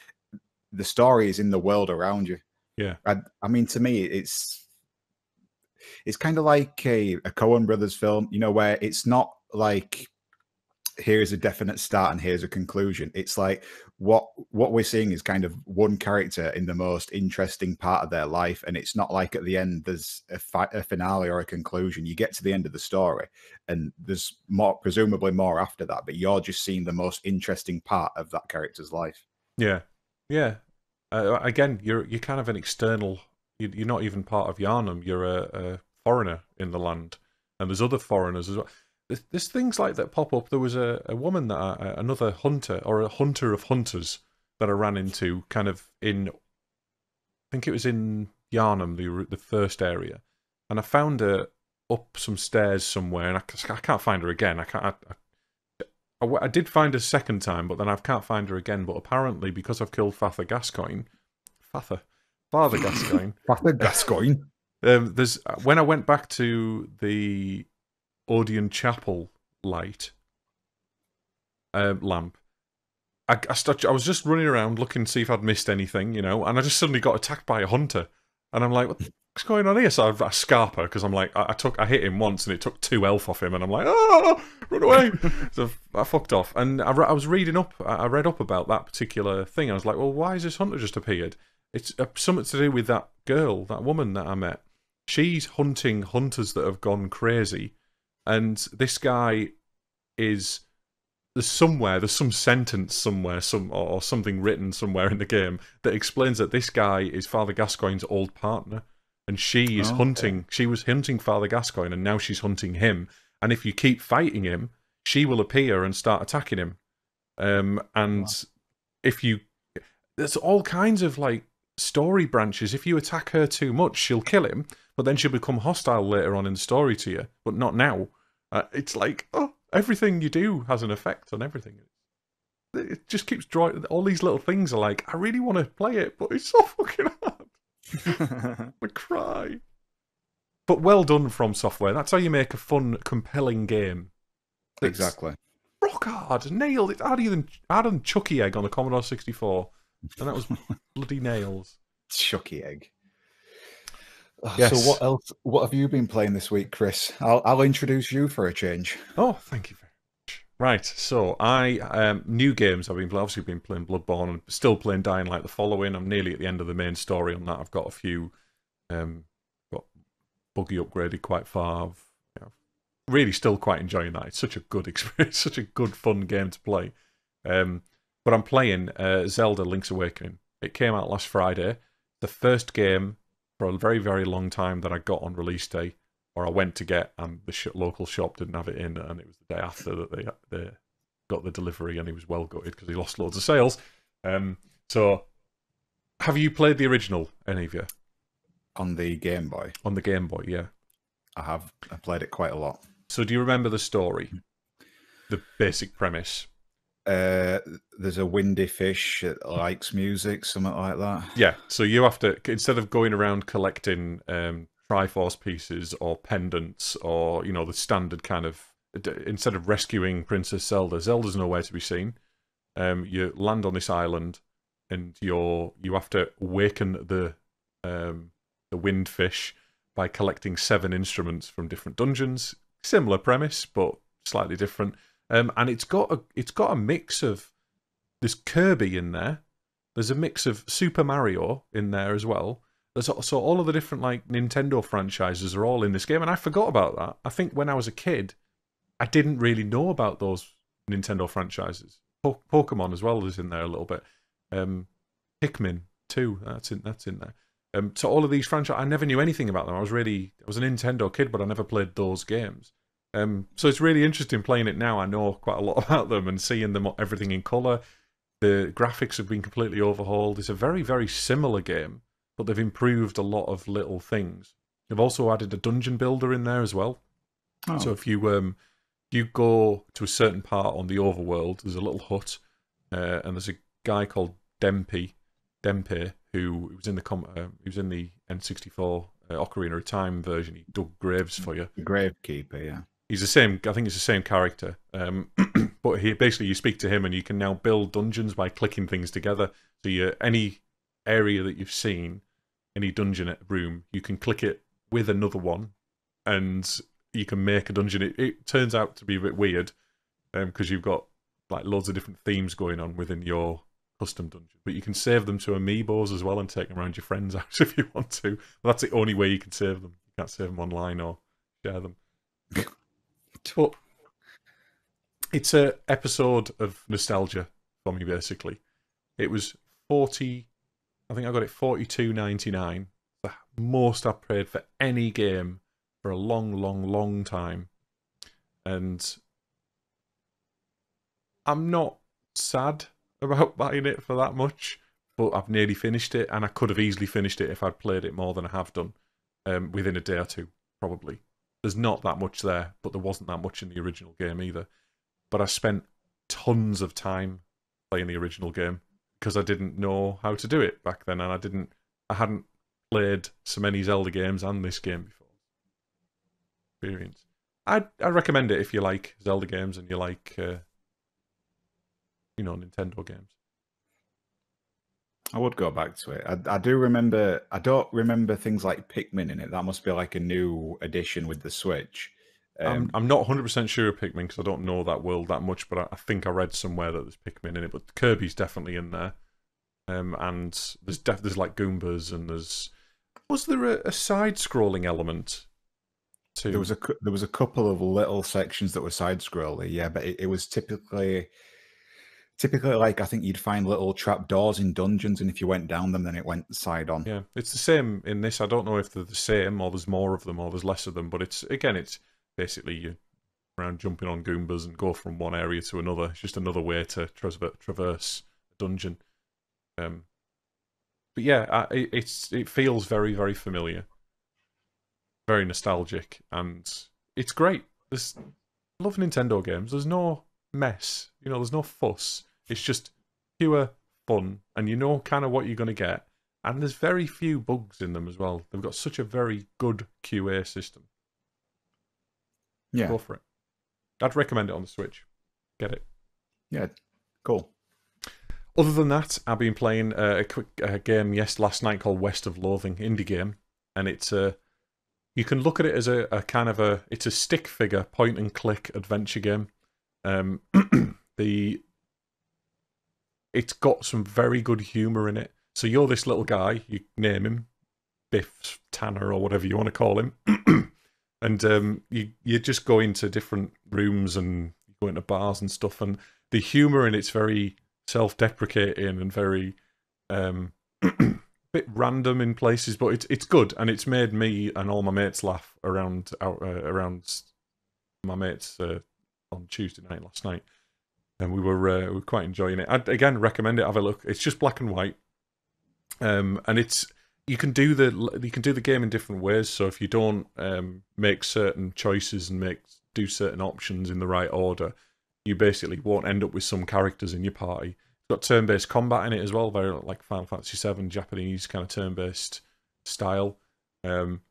the story is in the world around you. Yeah. i, I mean to me it's it's kind of like a, a Coen brothers film you know where it's not like here's a definite start and here's a conclusion it's like what what we're seeing is kind of one character in the most interesting part of their life and it's not like at the end there's a, fi- a finale or a conclusion you get to the end of the story and there's more presumably more after that but you're just seeing the most interesting part of that character's life Yeah, yeah. Uh, again, you're you're kind of an external. you- You're not even part of Yharnam. You're a, a foreigner in the land, and there's other foreigners as well. There's, things like that pop up. There was a, a woman that I, another hunter or a hunter of hunters that I ran into, kind of in. I think it was in Yharnam, the the first area, and I found her up some stairs somewhere, and I can't find her again. I can't. I, I I, I did find her second time, but then I can't find her again. But apparently, because I've killed Father Gascoigne, Father, Father Gascoigne, <laughs> Father Gascoigne. um, there's when I went back to the Oedon Chapel light um, lamp. I, I, start, I was just running around looking to see if I'd missed anything, you know, and I just suddenly got attacked by a hunter, and I'm like, what's going on here?" So I, I scarper because I'm like, I, I took, I hit him once, and it took two elf off him, and I'm like, "Oh, run away!" <laughs> so I fucked off, and I, I was reading up, I read up about that particular thing. I was like, "Well, why has this hunter just appeared?" It's uh, something to do with that girl, that woman that I met. She's hunting hunters that have gone crazy, and this guy is there's somewhere there's some sentence somewhere some or, or something written somewhere in the game that explains that this guy is Father Gascoigne's old partner, and she is Oh, okay. hunting. She was hunting Father Gascoigne, and now she's hunting him. And if you keep fighting him, she will appear and start attacking him. Um, and Wow. if you, there's all kinds of like story branches. If you attack her too much, she'll kill him, but then she'll become hostile later on in the story to you, but not now. Uh, it's like, oh, everything you do has an effect on everything. It just keeps drawing. All these little things are like, I really want to play it, but it's so <laughs> fucking hard. <laughs> I cry. But well done FromSoftware. That's how you make a fun, compelling game. It's exactly Rock hard, nailed it. Harder than harder than Chucky Egg on the Commodore 64, and that was <laughs> bloody nails. chucky egg Yes. So what else? What have you been playing this week, Chris? I'll, I'll introduce you for a change. Oh, thank you very much. Right, so I um, new games I've been. Obviously, been playing Bloodborne and still playing Dying Light: The Following. I'm nearly at the end of the main story on that. I've got a few, um, got buggy upgraded quite far. I've, you know, really still quite enjoying that. It's such a good <laughs> experience, such a good fun game to play. Um, but I'm playing uh, Zelda: Link's Awakening. It came out last Friday. The first game for a very very long time that I got on release day or I went to get, and the sh- local shop didn't have it in, and it was the day after that they they got the delivery, and he was well gutted because he lost loads of sales. Um, so, have you played the original, any of you, On the Game Boy, on the Game Boy? Yeah. I have I played it quite a lot. So, do you remember the story, the basic premise? Uh, there's a windy fish that likes music, something like that. Yeah. So you have to instead of going around collecting um, Triforce pieces or pendants or you know the standard kind of instead of rescuing Princess Zelda, Zelda's nowhere to be seen. Um, you land on this island, and you're you have to awaken the um, the wind fish by collecting seven instruments from different dungeons. Similar premise, but slightly different. Um, and it's got a it's got a mix of there's Kirby in there. There's a mix of Super Mario in there as well. There's so all of the different like Nintendo franchises are all in this game, and I forgot about that. I think when I was a kid, I didn't really know about those Nintendo franchises. Po- Pokemon as well is in there a little bit. Um, Pikmin too. That's in that's in there. Um, so all of these franchises, I never knew anything about them. I was really I was a Nintendo kid, but I never played those games. Um, so it's really interesting playing it now. I know quite a lot <laughs> about them and seeing them everything in color. The graphics have been completely overhauled. It's a very very similar game, but they've improved a lot of little things. They've also added a dungeon builder in there as well. Oh, So if you um you go to a certain part on the overworld, there's a little hut, uh, and there's a guy called Dempy, Dempe, who was in the com- uh, he was in the N64 uh, Ocarina of Time version. He dug graves for you. Gravekeeper, yeah. He's the same. I think it's the same character. Um, <clears throat> but he basically you speak to him and you can now build dungeons by clicking things together. So you any area that you've seen, any dungeon room, you can click it with another one, and you can make a dungeon. It, it turns out to be a bit weird because you've got like loads of different themes going on within your custom dungeon. But you can save them to amiibos as well and take them around your friends' <laughs> house if you want to. But that's the only way you can save them. You can't save them online or share them. But it's a episode of nostalgia for me basically. It was forty I think I got it forty two ninety nine. The most I've paid for any game for a long, long, long time. And I'm not sad about <laughs> buying it for that much, but I've nearly finished it, and I could have easily finished it if I'd played it more than I have done um, within a day or two, probably. There's not that much there, but there wasn't that much in the original game either. But I spent tons of time playing the original game because I didn't know how to do it back then, and I didn't, I hadn't played so many Zelda games and this game before. Experience. I I recommend it if you like Zelda games and you like, uh, you know, Nintendo games. I would go back to it. I, I do remember. I don't remember things like Pikmin in it. That must be like a new addition with the Switch. I'm, Um, I'm not 100% sure of Pikmin because I don't know that world that much, but I, I think I read somewhere that there's Pikmin in it. But Kirby's definitely in there. Um, and there's def- there's like Goombas and there's. Was there a, a side scrolling element to. there was a there was a couple of little sections that were side scrolling, yeah, but it, it was typically typically like I think you'd find little trap doors in dungeons, and if you went down them, then it went side on. Yeah, it's the same in this. I don't know if they're the same or there's more of them or there's less of them, but it's again, it's basically you around jumping on Goombas and go from one area to another. It's just another way to traverse a dungeon. Um, but yeah, I, it- it's it feels very very familiar, very nostalgic, and it's great. I love Nintendo games. There's no mess, you know. There's no fuss. It's just pure fun, and you know kind of what you're gonna get. And there's very few bugs in them as well. They've got such a very good QA system. Yeah, Go for it. I'd recommend it on the Switch. Get it. yeah, cool. Other than that, I've been playing uh, a quick uh, game yes last night called West of Loathing, indie game. and it's a you can look at it as a, a kind of a it's a stick figure point and click adventure game. Um, <clears throat> the it's got some very good humor in it. So you're this little guy, you name him Biff Tanner or whatever you want to call him, <clears throat> and um, you you just go into different rooms and go into bars and stuff, and the humor in it's very self-deprecating and very um, <clears throat> bit random in places, but it's it's good and it's made me and all my mates laugh around out uh, around my mates uh, on Tuesday night last night, and we were uh, we were quite enjoying it. I'd again recommend it. Have a look. It's just black and white, um, and it's you can do the you can do the game in different ways. So if you don't um, make certain choices and make do certain options in the right order, you basically won't end up with some characters in your party. It's got turn-based combat in it as well, very like Final Fantasy VII Japanese kind of turn-based style. Um,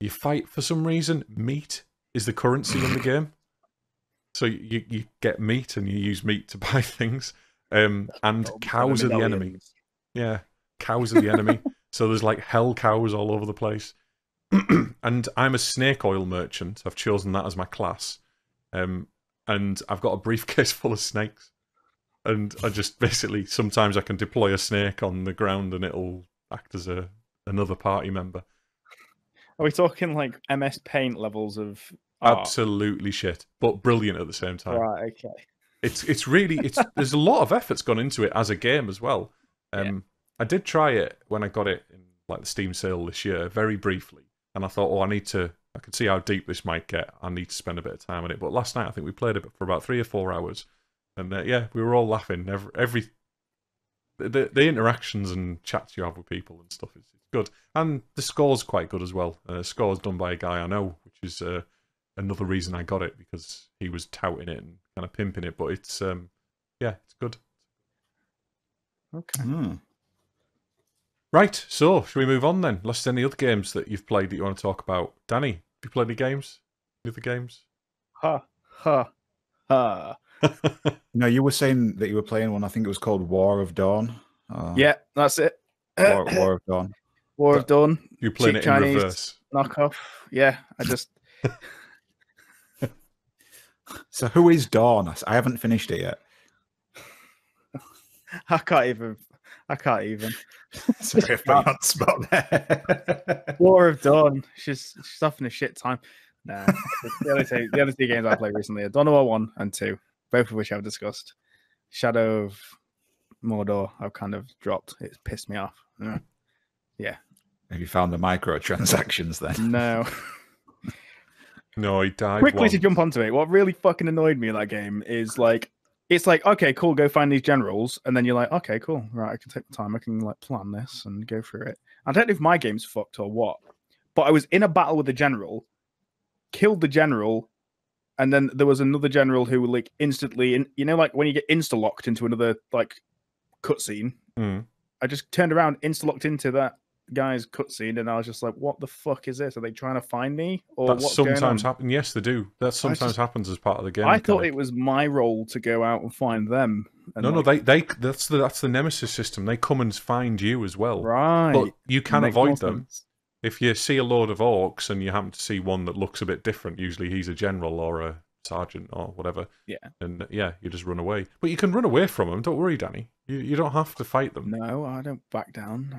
you fight for some reason. Meat is the currency in the game, so you you get meat and you use meat to <laughs> buy things. Um, and cows are the enemy. Yeah, cows are the enemy. <laughs> So there's like hell cows all over the place. <clears throat> and I'm a snake oil merchant. I've chosen that as my class. Um, and I've got a briefcase <laughs> full of snakes. And I just basically sometimes I can deploy a snake on the ground and it'll act as a another party member. Are we talking like MS Paint levels of Absolutely shit, but brilliant at the same time. Right. Okay. It's it's really it's <laughs> there's a lot of effort's gone into it as a game as well. Um, I did try it when I got it in like the Steam sale this year, very briefly, and I thought, oh, I need to. I could see how deep this might get. I need to spend a bit of time on it. But last night, I think we played it for about three or four hours, and uh, yeah, we were all laughing. Every, every the the interactions and chats you have with people and stuff is good, and the score's quite good as well. Uh, score's done by a guy I know, which is uh, another reason I got it because he was touting it and kind of pimping it. But it's um, yeah, it's good. Okay. Hmm. Right, so should we move on then? Unless there's any other games that you've played that you want to talk about. Danny, have you played any games? Any other games? Ha ha ha. <laughs> No, you were saying that you were playing one. I think it was called War of Dawn. Uh, Yeah, that's it. War, War of Dawn. War of Dawn You're playing Cheap it in Chinese. reverse. knockoff. Yeah, I just <laughs> So who is Dawn? I haven't finished it yet. <laughs> I can't even. I can't even. <laughs> Sorry, you on the spot there. <laughs> War of Dawn. She's she's having a shit time. Nah, the only two, the other two games I played recently are Dawn of War one and two, both of which I've discussed. Shadow of Mordor, I've kind of dropped. It's pissed me off. Mm. Yeah. Have you found the microtransactions then? No. No, he died. Quickly to jump onto it, what really fucking annoyed me in that game is like, it's like, okay, cool, go find these generals, and then you're like, okay, cool, right, I can take the time, I can like plan this and go through it. I don't know if my game's fucked or what, but I was in a battle with a general, killed the general, and then there was another general who like instantly, in, you know, like when you get insta locked into another like cutscene. Mm. I just turned around, insta locked into that guy's cutscene, and I was just like, "What the fuck is this? Are they trying to find me, or That sometimes happens. Yes, they do. That sometimes just- happens as part of the game. I thought it was my role to go out and find them. And No, no, they, they that's the that's the nemesis system. They come and find you as well. right. But you can avoid them sense. if you see a load of orcs and you happen to see one that looks a bit different. Usually, he's a general or a sergeant or whatever. Yeah. and uh, yeah, you just run away. But you can run away from them. Don't worry, Danny. You you don't have to fight them. No, I don't back down.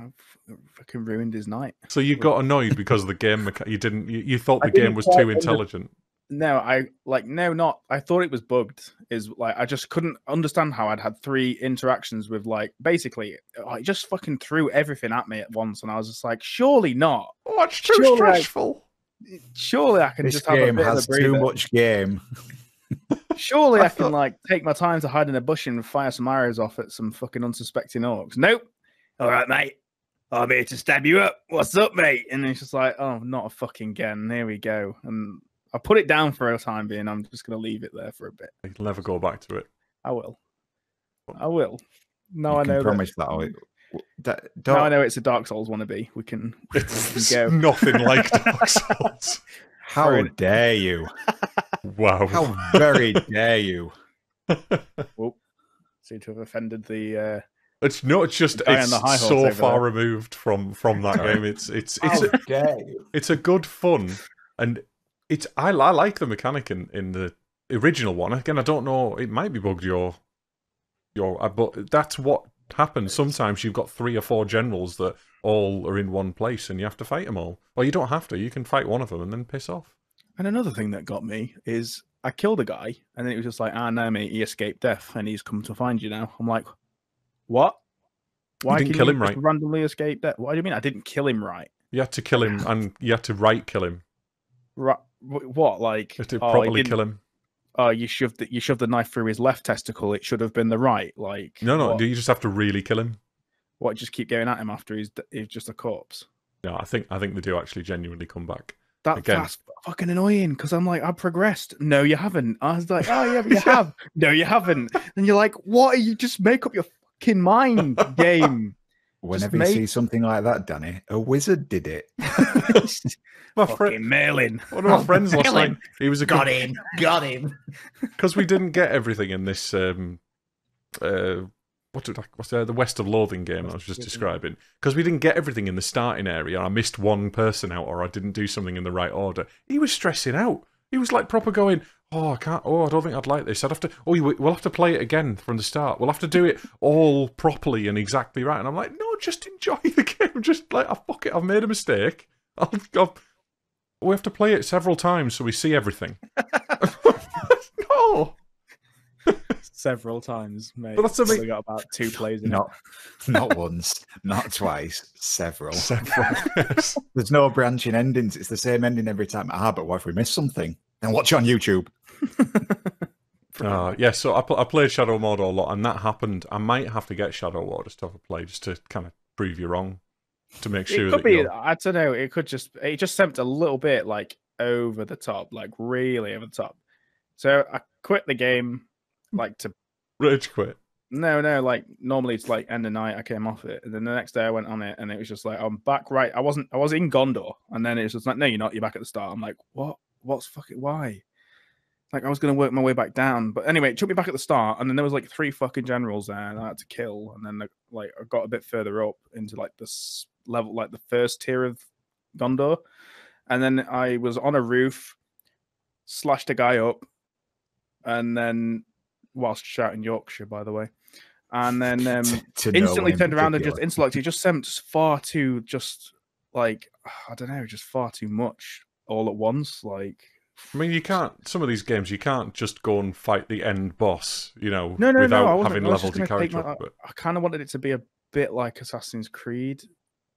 I've fucking ruined his night. So you got annoyed because of the game mecha- you didn't you, you thought the game was too intelligent. No, I like no, not. I thought it was bugged. Is like I just couldn't understand how I'd had three interactions with like basically I just fucking threw everything at me at once, and I was just like, surely not. Oh, it's too Sure, I- stressful. Surely I can This just have a bit has of a too much game. Surely I I, can <laughs> like take my time to hide in a bush and fire some arrows off at some fucking unsuspecting orcs. Nope. All right, mate. I'm here to stab you up. What's up, mate? And it's just like, oh, not a fucking again. Here we go. And I put it down for a time being. I'm just gonna leave it there for a bit. You'll never go back to it. I will. I will. No, you I know. That, promise that. oh, it- that- now I know it's a Dark Souls wannabe. We can. It's go. <laughs> nothing like <laughs> Dark Souls. How Ruin- dare you? Wow. How very dare you? <laughs> Seem to have offended the uh, It's not just The it's the high so far there. removed from from that game. It's it's it's How a, dare you? it's a good fun, and it's I, I like the mechanic in in the original one. Again, I don't know. It might be bugged your your, uh, but that's what happens. Sometimes you've got three or four generals that all are in one place, and you have to fight them all. Well, you don't have to. You can fight one of them and then piss off. And another thing that got me is I killed a guy, and then it was just like, ah, no, mate, he escaped death, and he's come to find you now. I'm like, what? Why didn't can kill you him right. Randomly escape death? What do you mean? I didn't kill him right. You had to kill him, and you had to right kill him. Right? What? Like, You to oh, properly kill him. Oh, you shoved the, you shoved the knife through his left testicle. It should have been the right. Like, No, no, what, you just have to really kill him. what, Just keep going at him after he's he's just a corpse. No, I think I think they do actually genuinely come back. That, Again. that's fucking annoying because I'm like, I've progressed. No, you haven't. I was like, oh yeah, but you <laughs> have. No, you haven't. And you're like, what? Are you just make up your fucking mind, <laughs> game. Whenever you make- see something like that, Danny, a wizard did it. <laughs> My friend, Merlin, one of my friends last Kill night, him. he was a Got him. Got him. <laughs> because we didn't get everything in this um uh what did I, what's the, the West of Loathing game I was just describing because we didn't get everything in the starting area I missed one person out or I didn't do something in the right order he was stressing out he was like proper going oh I can't oh I don't think I'd like this I'd have to oh we'll have to play it again from the start we'll have to do it all properly and exactly right and I'm like no just enjoy the game <laughs> just like I fuck it I've made a mistake I'll, I'll we have to play it several times so we see everything <laughs> no several times, mate. But that's the Only got about two plays in. Not, not once, not twice, several. Several. <laughs> There's no branching endings. It's the same ending every time. Ah, but what if we miss something? Then watch on YouTube. <laughs> Uh, yeah, so I, pl- I played Shadow Mordor a lot, and that happened. I might have to get Shadow Mordor to have a play just to kind of prove you wrong, to make sure it that could be. you're... I don't know. It could just. It just seemed a little bit like over the top, like really over the top. So I quit the game, like to rage quit. no, no. Like normally it's like end of night. I came off it, and then the next day I went on it, and it was just like I'm back. Right, I wasn't. I was in Gondor, and then it was just like, no, you're not. You're back at the start. I'm like, what? What's fucking why? Like I was gonna work my way back down, but anyway, it took me back at the start, and then there was like three fucking generals there, and I had to kill, and then like, I got a bit further up into like this level, like the first tier of Gondor, and then I was on a roof, slashed a guy up, and then whilst shouting Yorkshire, by the way, and then <laughs> um, To no instantly turned around and just instantly it just sent far too just like <sighs> I don't know, just far too much all at once. Like I mean, you can't. Some of these games, you can't just go and fight the end boss, you know, no, no, without no. I wasn't. having leveled just your gonna take character my, up. But I kind of wanted it to be a bit like Assassin's Creed,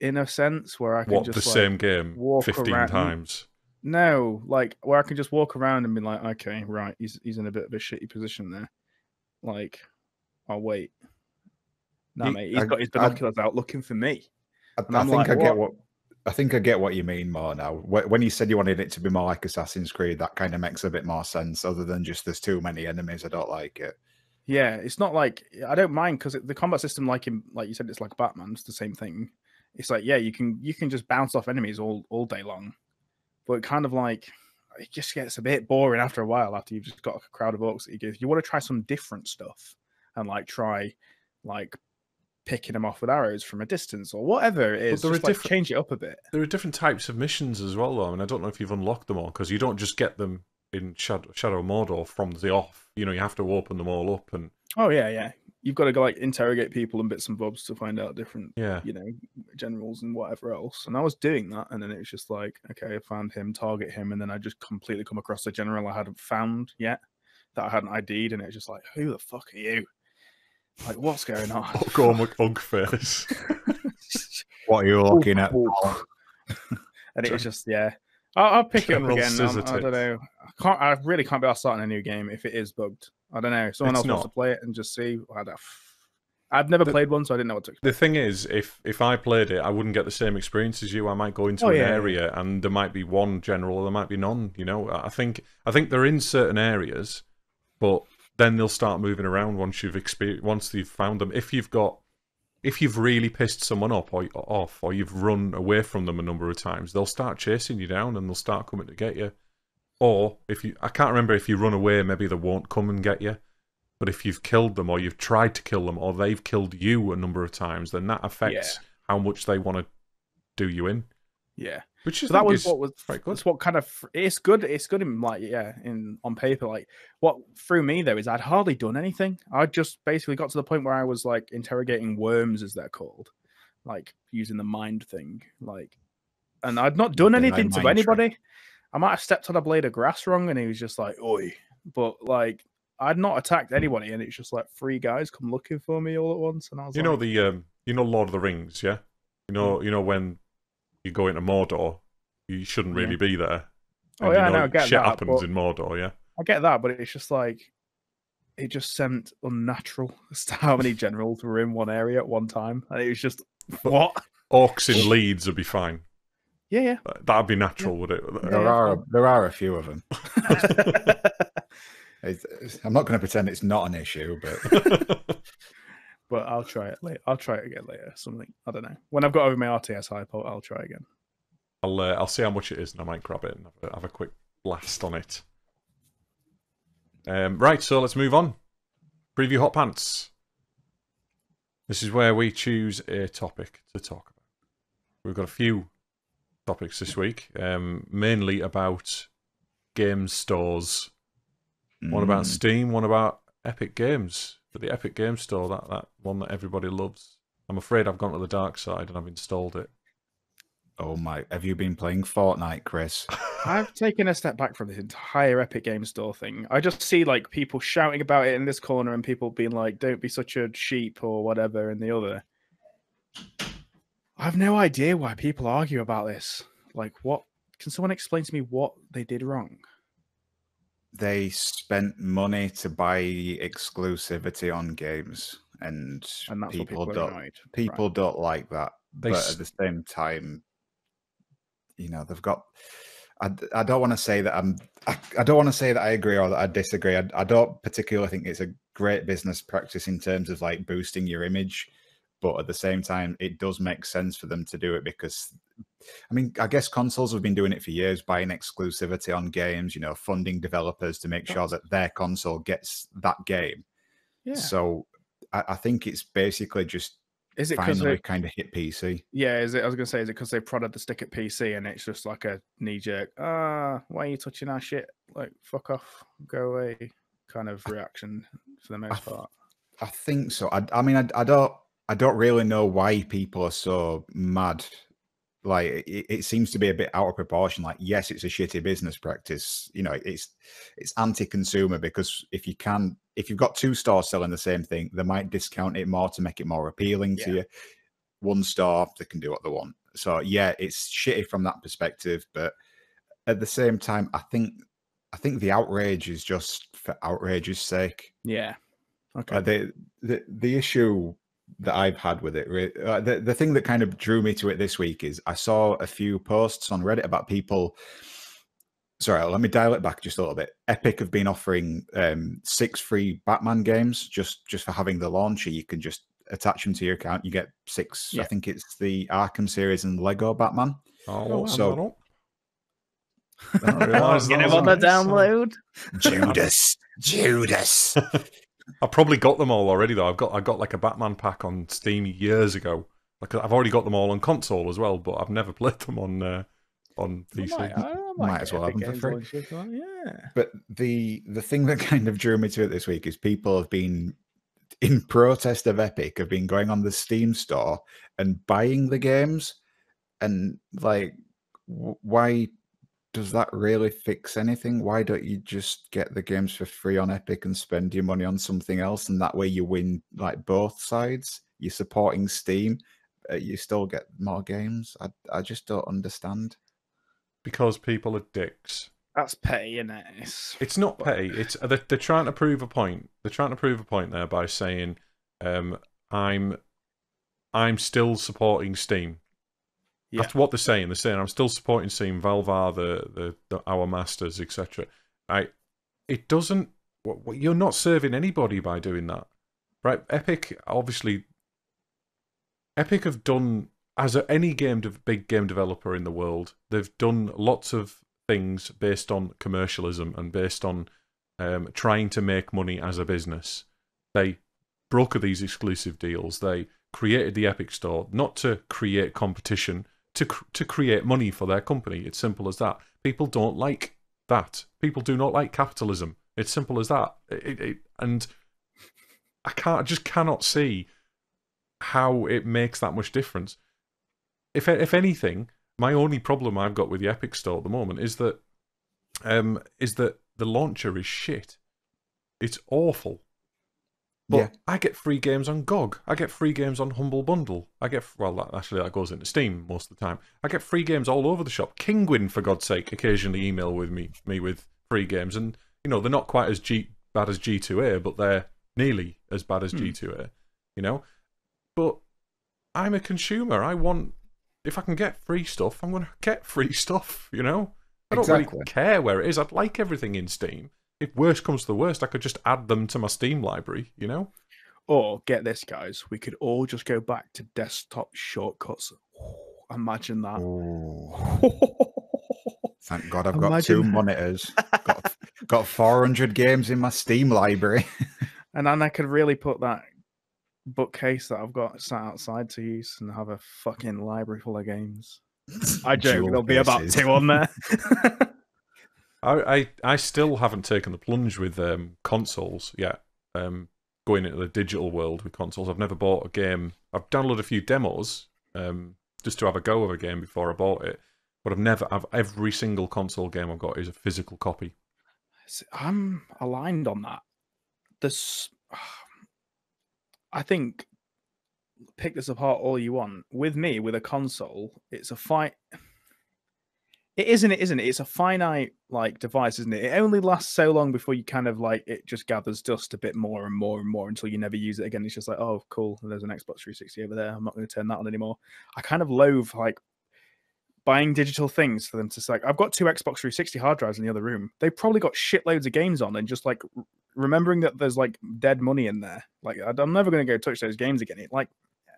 in a sense, where I can what just the like, same game walk fifteen around- times? No, like where I can just walk around and be like, okay, right, he's he's in a bit of a shitty position there. Like, I'll wait. Nah, You- mate, he's I- got his I- binoculars out looking for me. I, I think like, I get what? what I think I get what you mean more now. When you said you wanted it to be more like Assassin's Creed, that kind of makes a bit more sense. Other than just there's too many enemies, I don't like it. Yeah, it's not like I don't mind because the combat system, like in like you said, it's like Batman. It's the same thing. It's like yeah, you can you can just bounce off enemies all all day long, but kind of like it just gets a bit boring after a while. After you've just got a crowd of orcs that you give, you want to try some different stuff and like try like picking them off with arrows from a distance or whatever it is. there are Just like different- change it up a bit. There are different types of missions as well, though. I mean, I don't know if you've unlocked them all because you don't just get them in Shadow, Shadow Mordor from the off. You know, you have to open them all up, and Oh yeah, yeah. You've got to go like interrogate people and bits and bobs to find out different yeah, you know, generals and whatever else. And I was doing that, and then it was just like, okay, I found him, target him, and then I just completely come across a general I hadn't found yet that I hadn't ID'd, and it was just like, who the fuck are you? Like, what's going on? Gormuk Ugface. <laughs> What are you looking at? <laughs> and it was just, yeah. I'll, I'll pick General it up again. I'm- don't know. I can't. I really can't be able to start a new game if it is bugged. I don't know. Someone It's else wants to play it and just see. I don't, I've never The- played one, so I didn't know what to expect. The thing is, if if I played it, I wouldn't get the same experience as you. I might go into Oh, an yeah, yeah. area and there might be one general, or there might be none. You know, I think I think they're in certain areas, but then they'll start moving around once you've experienced once you've found them. If you've got if you've really pissed someone up or off, or you've run away from them a number of times, they'll start chasing you down and they'll start coming to get you. Or if you, I can't remember if you run away, maybe they won't come and get you. But if you've killed them or you've tried to kill them or they've killed you a number of times, then that affects how much they want to do you in. Yeah. Which is So that was what was that's what kind of it's good. It's good in like yeah, in on paper. Like what threw me though is I'd hardly done anything. I just basically got to the point where I was like interrogating worms, as they're called, like using the mind thing, like, and I'd not done anything to mind trick. anybody. I might have stepped on a blade of grass wrong, and he was just like, "Oi!" But like, I'd not attacked anybody, and it's just like three guys come looking for me all at once, and I was You like, know the um, you know Lord of the Rings, yeah. You know, Hmm. you know when you go into Mordor, you shouldn't really Yeah. be there. Oh, yeah, I you know, I get shit that, happens in Mordor, yeah. I get that, but it's just like it just seemed unnatural <laughs> as to how many generals were in one area at one time, and it was just what? Orcs in <laughs> Leeds would be fine. Yeah, yeah. That- That'd be natural, would it? There Yeah, are fine. there are a few of them. <laughs> It's, it's- I'm not going to pretend it's not an issue, but but I'll try it later. I'll try it again later. Something I don't know. When I've got over my RTS hype, I'll, I'll try again. I'll uh, I'll see how much it is, and I might grab it and have a, have a quick blast on it. Um, right, so let's move on. Preview hot pants. This is where we choose a topic to talk about. We've got a few topics this week, um, mainly about game stores. One about Mm, Steam, one about Epic Games. But the Epic Game Store, that, that one that everybody loves. I'm afraid I've gone to the dark side and I've installed it. oh my, have you been playing Fortnite, Chris? <laughs> I've taken a step back from this entire Epic Game Store thing. I just see like people shouting about it in this corner and people being like, "Don't be such a sheep" or whatever in the other. I have no idea why people argue about this. Like, what? Can someone explain to me what they did wrong? They spent money to buy exclusivity on games, and, And that's people people don't annoyed. Right. people don't like that. They but s- at the same time, you know, they've got. I, I don't want to say that I'm. I, I don't want to say that I agree or that I disagree. I, I don't particularly think it's a great business practice in terms of like boosting your image, but at the same time, it does make sense for them to do it because, I mean, I guess consoles have been doing it for years, buying exclusivity on games. You know, funding developers to make sure that their console gets that game. Yeah. So I, I think it's basically just Is it because finally kind of hit PC. Yeah, is it? I was gonna say, is it because they prodded the stick at PC and it's just like a knee jerk? Ah, why are you touching our shit? Like, fuck off, go away, kind of reaction for the most th- part. I think so. I, I mean, I, I don't, I don't really know why people are so mad. Like, it, it seems to be a bit out of proportion. Like, yes, it's a shitty business practice. You know, it's it's anti-consumer because if you can, if you've got two stores selling the same thing, they might discount it more to make it more appealing to you. One store, they can do what they want. So yeah, it's shitty from that perspective, but at the same time, I think I think the outrage is just for outrage's sake. Yeah. Okay. Uh, the, the the issue that I've had with it, uh, the the thing that kind of drew me to it this week is I saw a few posts on Reddit about people. Sorry, let me dial it back just a little bit. Epic have been offering um, six free Batman games just just for having the launcher. You can just attach them to your account. You get six. I think it's the Arkham series and Lego Batman. Oh. So- I didn't realise Get him was on a the nice, download. Judas, Judas. <laughs> I probably got them all already though. I've got I got like a Batman pack on Steam years ago. Like I've already got them all on console as well, but I've never <laughs> played them on uh, on I PC. might, I Might might as well have them for Games launches. Yeah. But the the thing that <laughs> kind of drew me to it this week is people have been in protest of Epic have been going on the Steam store and buying the games and like why does that really fix anything? Why don't you just get the games for free on Epic and spend your money on something else and that way you win like both sides? You're supporting Steam, uh, you still get more games. I I just don't understand. because people are dicks. That's petty, isn't it? It's, It's not petty. It's they're, they're trying to prove a point. They're trying to prove a point there by saying, um, "I'm, I'm still supporting Steam." Yeah. That's what they're saying. They're saying I'm still supporting Steam. Valvar, the the, the our masters, etc. I. It doesn't. You're not serving anybody by doing that, right? Epic obviously. Epic have done as any game dev, big game developer in the world. They've done lots of things based on commercialism and based on um, trying to make money as a business. They broker these exclusive deals. They created the Epic Store not to create competition, to to create money for their company. It's simple as that. People don't like that. People do not like capitalism. It's simple as that. It, it, and I can't, I just cannot see how it makes that much difference. If if anything, my only problem I've got with the Epic Store at the moment is that um is that the launcher is shit. It's awful. But Yeah. I get free games on GOG. I get free games on Humble Bundle. I get well, that, actually that goes into Steam most of the time. I get free games all over the shop. Kinguin, for God's sake, occasionally email with me me with free games, and you know they're not quite as G, bad as G2A, but they're nearly as bad as Hmm. G2A. You know, but I'm a consumer. I want if I can get free stuff, I'm going to get free <laughs> stuff. You know, I don't Exactly. really care where it is. I'd like everything in Steam. If worst comes to the worst, I could just add them to my Steam library. You know. Or get this, guys, we could all just go back to desktop shortcuts. <sighs> Imagine that. <laughs> Thank God I've got two monitors. <laughs> got, got 400 games in my Steam library. <laughs> and then I could really put that bookcase that I've got sat outside to use and have a fucking library full of games. I joke, Jewel there'll be about two on there. I, I still haven't taken the plunge with um, consoles yet. Um, going into the digital world with consoles, I've never bought a game. I've downloaded a few demos um, just to have a go of a game before I bought it, but I've never. I've every single console game I've got is a physical copy. I'm aligned on that. This, I think, pick this apart all you want. With me, with a console, it's a fight. It isn't. It isn't. it? It's a finite like device, isn't it? It only lasts so long before you kind of like it just gathers dust a bit more and more and more until you never use it again. It's just like, oh, cool. There's an Xbox 360 over there. I'm not going to turn that on anymore. I kind of loathe like buying digital things for them to say, I've got two Xbox 360 hard drives in the other room. They probably got shitloads of games on, and just like remembering that there's like dead money in there. Like I'm never going to go touch those games again. It like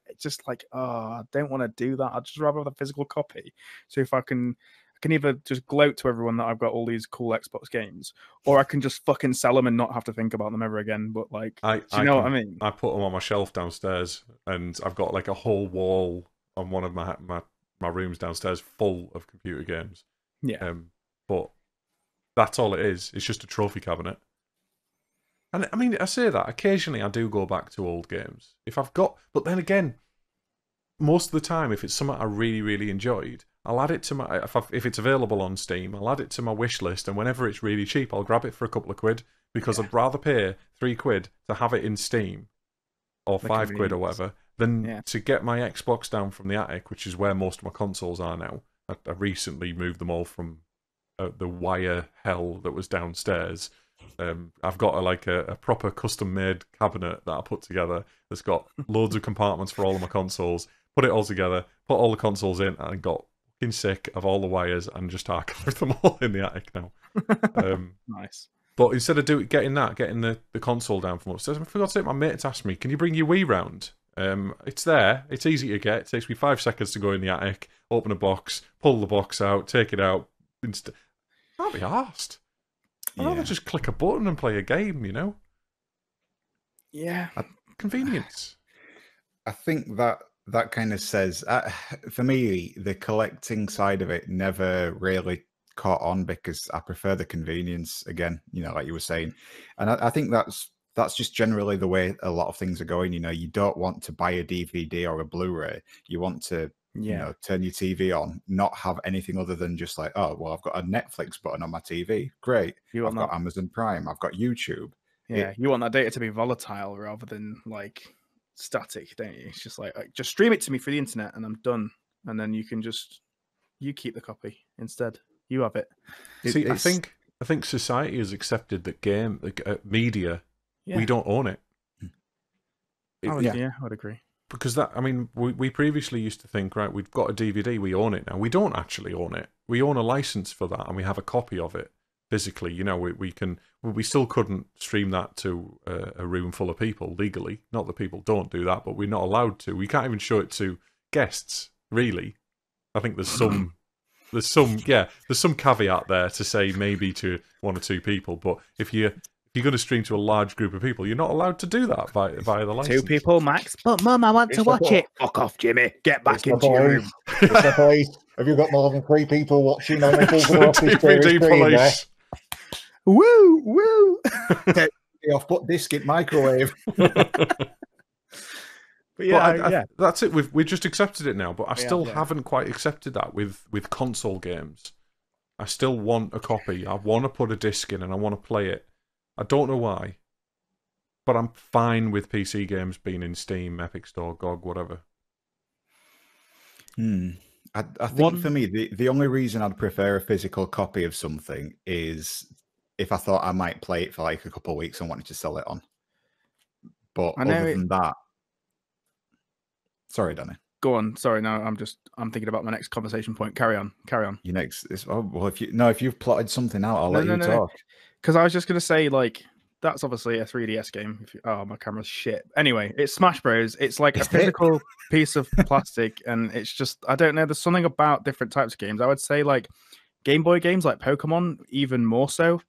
it's just like oh, I don't want to do that. I'd just rather have a physical copy. So if I can. I can either just gloat to everyone that I've got all these cool Xbox games, or I can just fucking sell them and not have to think about them ever again. But like, I do you I know can- what I mean? I put them on my shelf downstairs, and I've got like a whole wall on one of my my my rooms downstairs full of computer games. Yeah. Um, but that's all it is. It's just a trophy cabinet. And I mean, I say that occasionally I do go back to old games if I've got, but then again, most of the time, if it's something I really really enjoyed, I'll add it to my if I've, if it's available on Steam, I'll add it to my wish list, and whenever it's really cheap, I'll grab it for a couple of quid because I'd rather pay three quid to have it in Steam or The five quid or whatever than Yeah. to get my Xbox down from the attic, which is where most of my consoles are now. I, I recently moved them all from uh, the wire hell that was downstairs. Um, I've got a, like a, a proper custom made cabinet that I put together that's got loads of <laughs> compartments for all of my consoles. Put it all together, put all the consoles in, and got fucking sick of all the wires and just archived <laughs> them all in the attic now. Um, <laughs> Nice. but instead of do, getting that, getting the, the console down from upstairs, I forgot to say, my mate's asked me, can you bring your Wii round? Um, it's there. It's easy to get. It takes me five seconds to go in the attic, open a box, pull the box out, take it out. Inst- I'll be asked. I'd rather Yeah. just click a button and play a game, you know? Yeah. Convenience. I think that that kind of says uh, <sighs> for me the collecting side of it never really caught on because I prefer the convenience again. You know, like you were saying, and I, I think that's that's just generally the way a lot of things are going. You know, you don't want to buy a DVD or a Blu-ray. You want to you Yeah. know turn your TV on, not have anything other than just like, oh well, I've got a Netflix button on my TV. Great. You I've want got that? Amazon Prime. I've got YouTube. Yeah, you want that data to be volatile rather than like static, don't you? It's just like, like, just stream it to me through the internet and I'm done. And then you can just you keep the copy instead. You have it. It- See, I think I think society has accepted that game, like, uh, media, Yeah. we don't own it. It- would, yeah. yeah. I would agree. because that I mean we, we previously used to think right we've got a DVD we own it now we don't actually own it we own a license for that and we have a copy of it physically you know we, we can we still couldn't stream that to a, a room full of people legally not that people don't do that but we're not allowed to we can't even show it to guests really I think there's some <clears throat> there's some yeah there's some caveat there to say maybe to one or two people but if you if you're going to stream to a large group of people, you're not allowed to do that via, via the license. Two people max. But mum, I want to watch like, it. Fuck off, Jimmy. Get back It's my into your room. It's the police. <laughs> Have you got more than three people watching on The <laughs> Google Office screen police. Woo, woo. Off, put disc in microwave. <laughs> But yeah, But I- I- yeah. that's it. We've we just accepted it now, but I Yeah, still yeah. haven't quite accepted that with with console games. I still want a copy. I want to put a disc in and I want to play it. I don't know why, but I'm fine with PC games being in Steam, Epic Store, GOG, whatever. Hmm. I, I think One- for me, the, the only reason I'd prefer a physical copy of something is if I thought I might play it for like a couple of weeks and wanted to sell it on. But I know other it- than that, sorry, Danny. Go on. Sorry, no, I'm just I'm thinking about my next conversation point. Carry on. Carry on. You next. Oh, well, if you no, if you've plotted something out, I'll No, let no, you no, talk. Because I was just gonna say, like, that's obviously a 3DS game. If you, oh, my camera's shit. Anyway, it's Smash Bros. It's like a it? physical <laughs> piece of plastic, and it's just I don't know. There's something about different types of games. I would say like Game Boy games, like Pokemon, even more so.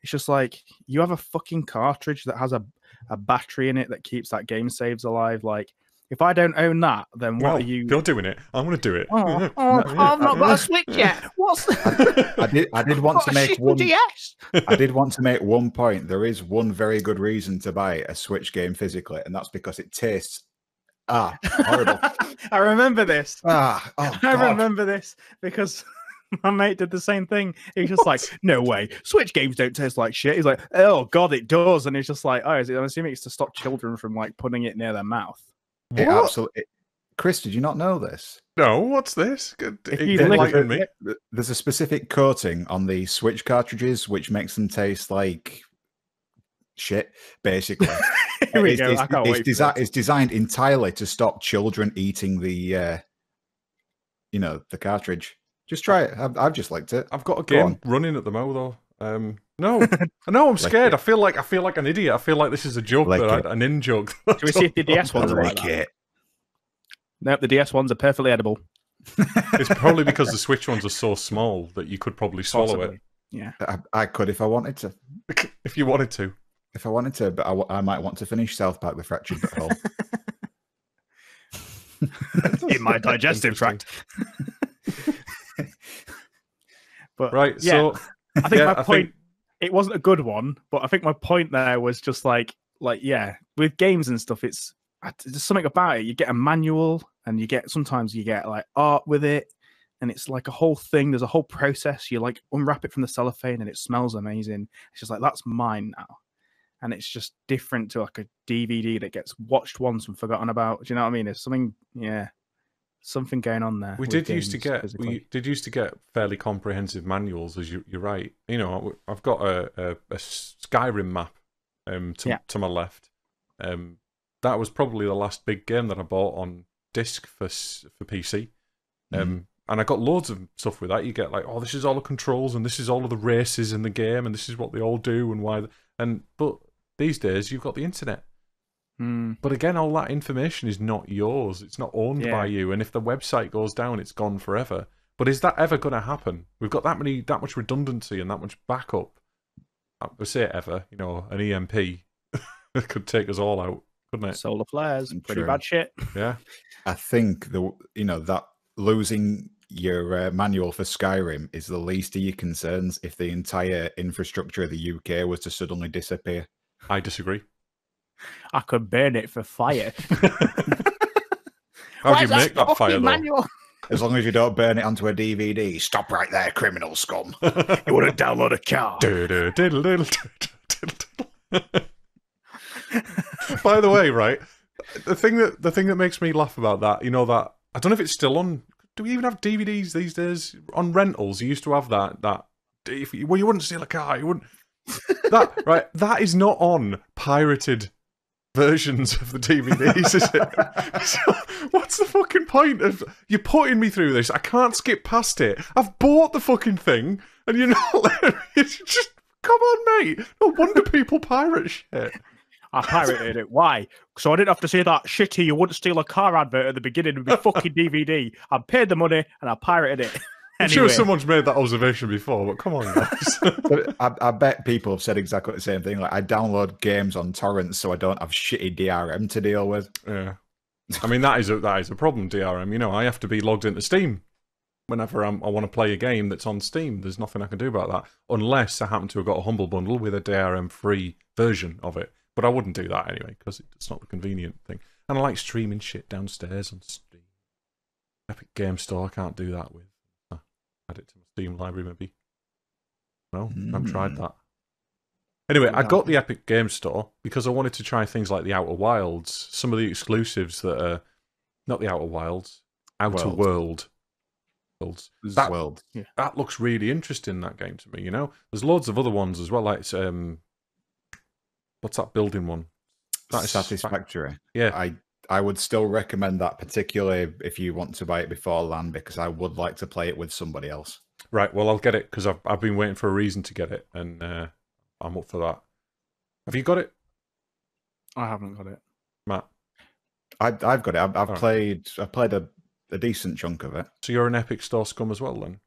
It's just like you have a fucking cartridge that has a a battery in it that keeps that game saves alive. Like, if I don't own that, then what Well, are you? You're doing it. I'm going to do it. Oh, <laughs> oh, No, I've not got a Switch yet. <laughs> What's I did. <laughs> I did want to make one. DS? I did want to make one point. There is one very good reason to buy a Switch game physically, and that's because it tastes ah horrible. I remember this. ah, oh, I remember this because <laughs> my mate did the same thing. He was just like, "No way, Switch games don't taste like shit." He's like, "Oh God, it does," and he's just like, "Oh, is it, I'm assuming it's to stop children from like putting it near their mouth." It What? absolutely. Chris, did you not know this? No, what's this? Good- If it- it lick enlightened it- me. There's a specific coating on the Switch cartridges which makes them taste like shit, basically. <laughs> Here we it's, go. it's- I can't it's wait. desi- this. it's designed entirely to stop children eating the, uh, you know, the cartridge. Just try it. I've, I've just liked it. I've got a game on. running at the moment, though. Um, no, <laughs> no, I'm scared. it. I feel like I feel like an idiot. I feel like this is a joke, Lick that it. I, an in joke. <laughs> Should we see if the DS ones are like it. Nope, the DS ones are perfectly edible. <laughs> It's probably because the Switch ones are so small that you could probably swallow Possibly. Yeah. I, I could if I wanted to. if you wanted to. If I wanted to, but I might want to finish South Park: The Fractured But Whole. In my digestive tract. <laughs> but Right. yeah, So I think yeah, my I point think- it wasn't a good one, but I think my point there was just like like yeah, with games and stuff, it's there's something about it. You get a manual, and you get sometimes you get like art with it, and it's like a whole thing. There's a whole process. You like unwrap it from the cellophane, and it smells amazing. It's just like that's mine now, and it's just different to like a DVD that gets watched once and forgotten about. Do you know what I mean? There's something, yeah, something going on there. we did used to get physically. we did used to get fairly comprehensive manuals, as you, you're right. You know, I've got a, a, a Skyrim map um, to Yeah. to my left. Um, that was probably the last big game that I bought on disc for for PC. Um, and I got loads of stuff with that. You get like, oh, this is all the controls, and this is all of the races in the game, and this is what they all do, and why. And but these days you've got the internet. Mm, But again, all that information is not yours. It's not owned by you. And if the website goes down, it's gone forever. But is that ever going to happen? We've got that many, that much redundancy and that much backup. I would say ever. You know, an EMP <laughs> could take us all out, couldn't it? solar flares, and pretty True. bad shit. Yeah. I think the you know that losing your uh, manual for Skyrim is the least of your concerns if the entire infrastructure of the UK was to suddenly disappear. I disagree. I could burn it for fire. <laughs> How do you make that fire though? manual? As long as you don't burn it onto a DVD. Stop right there, criminal scum. <laughs> you want to download a car? <laughs> By the way, right, the thing that the thing that makes me laugh about that, you know, that I don't know if it's still on. Do we even have DVDs these days on rentals? You used to have that that if well, you wouldn't steal a car, you wouldn't. That right, that is not on pirated versions of the DVDs, is it? <laughs> So, what's the fucking point of you're putting me through this? I can't skip past it. I've bought the fucking thing, and you're <laughs> not letting me. It's just come on, mate. No wonder people pirate shit. I pirated it. Why? So I didn't have to say that shitty you wouldn't steal a car advert at the beginning of my <laughs> fucking DVD. I paid the money and I pirated it. I'm sure someone's made that observation before, but come on, guys. <laughs> I, I bet people have said exactly the same thing. Like I download games on torrents so I don't have shitty DRM to deal with. yeah. I mean, that is a, that is a problem, DRM. You know, I have to be logged into Steam whenever I'm, I want to play a game that's on Steam. There's nothing I can do about that unless I happen to have got a Humble Bundle with a DRM free version of it. But I wouldn't do that anyway because it's not the convenient thing. And I like streaming shit downstairs on Steam. Epic Game Store, I can't do that with. Add it to my Steam library, maybe. No, I haven't tried Mm. that. Anyway, I got the Epic Game Store because I wanted to try things like the Outer Wilds, some of the exclusives that are not the Outer Wilds, Outer World. World. Worlds. That, World. that looks really interesting. That game to me, you know. There's loads of other ones as well. Like um, what's that building one? That is satisfactory. Yeah, I I would still recommend that, particularly if you want to buy it before land, because I would like to play it with somebody else. right. Well, I'll get it because I've I've been waiting for a reason to get it, and uh, I'm up for that. Have you got it, I haven't got it. Matt? I, I've got it. I've, I've Alright. played. I've played a, a decent chunk of it. So you're an Epic Store scum as well, then?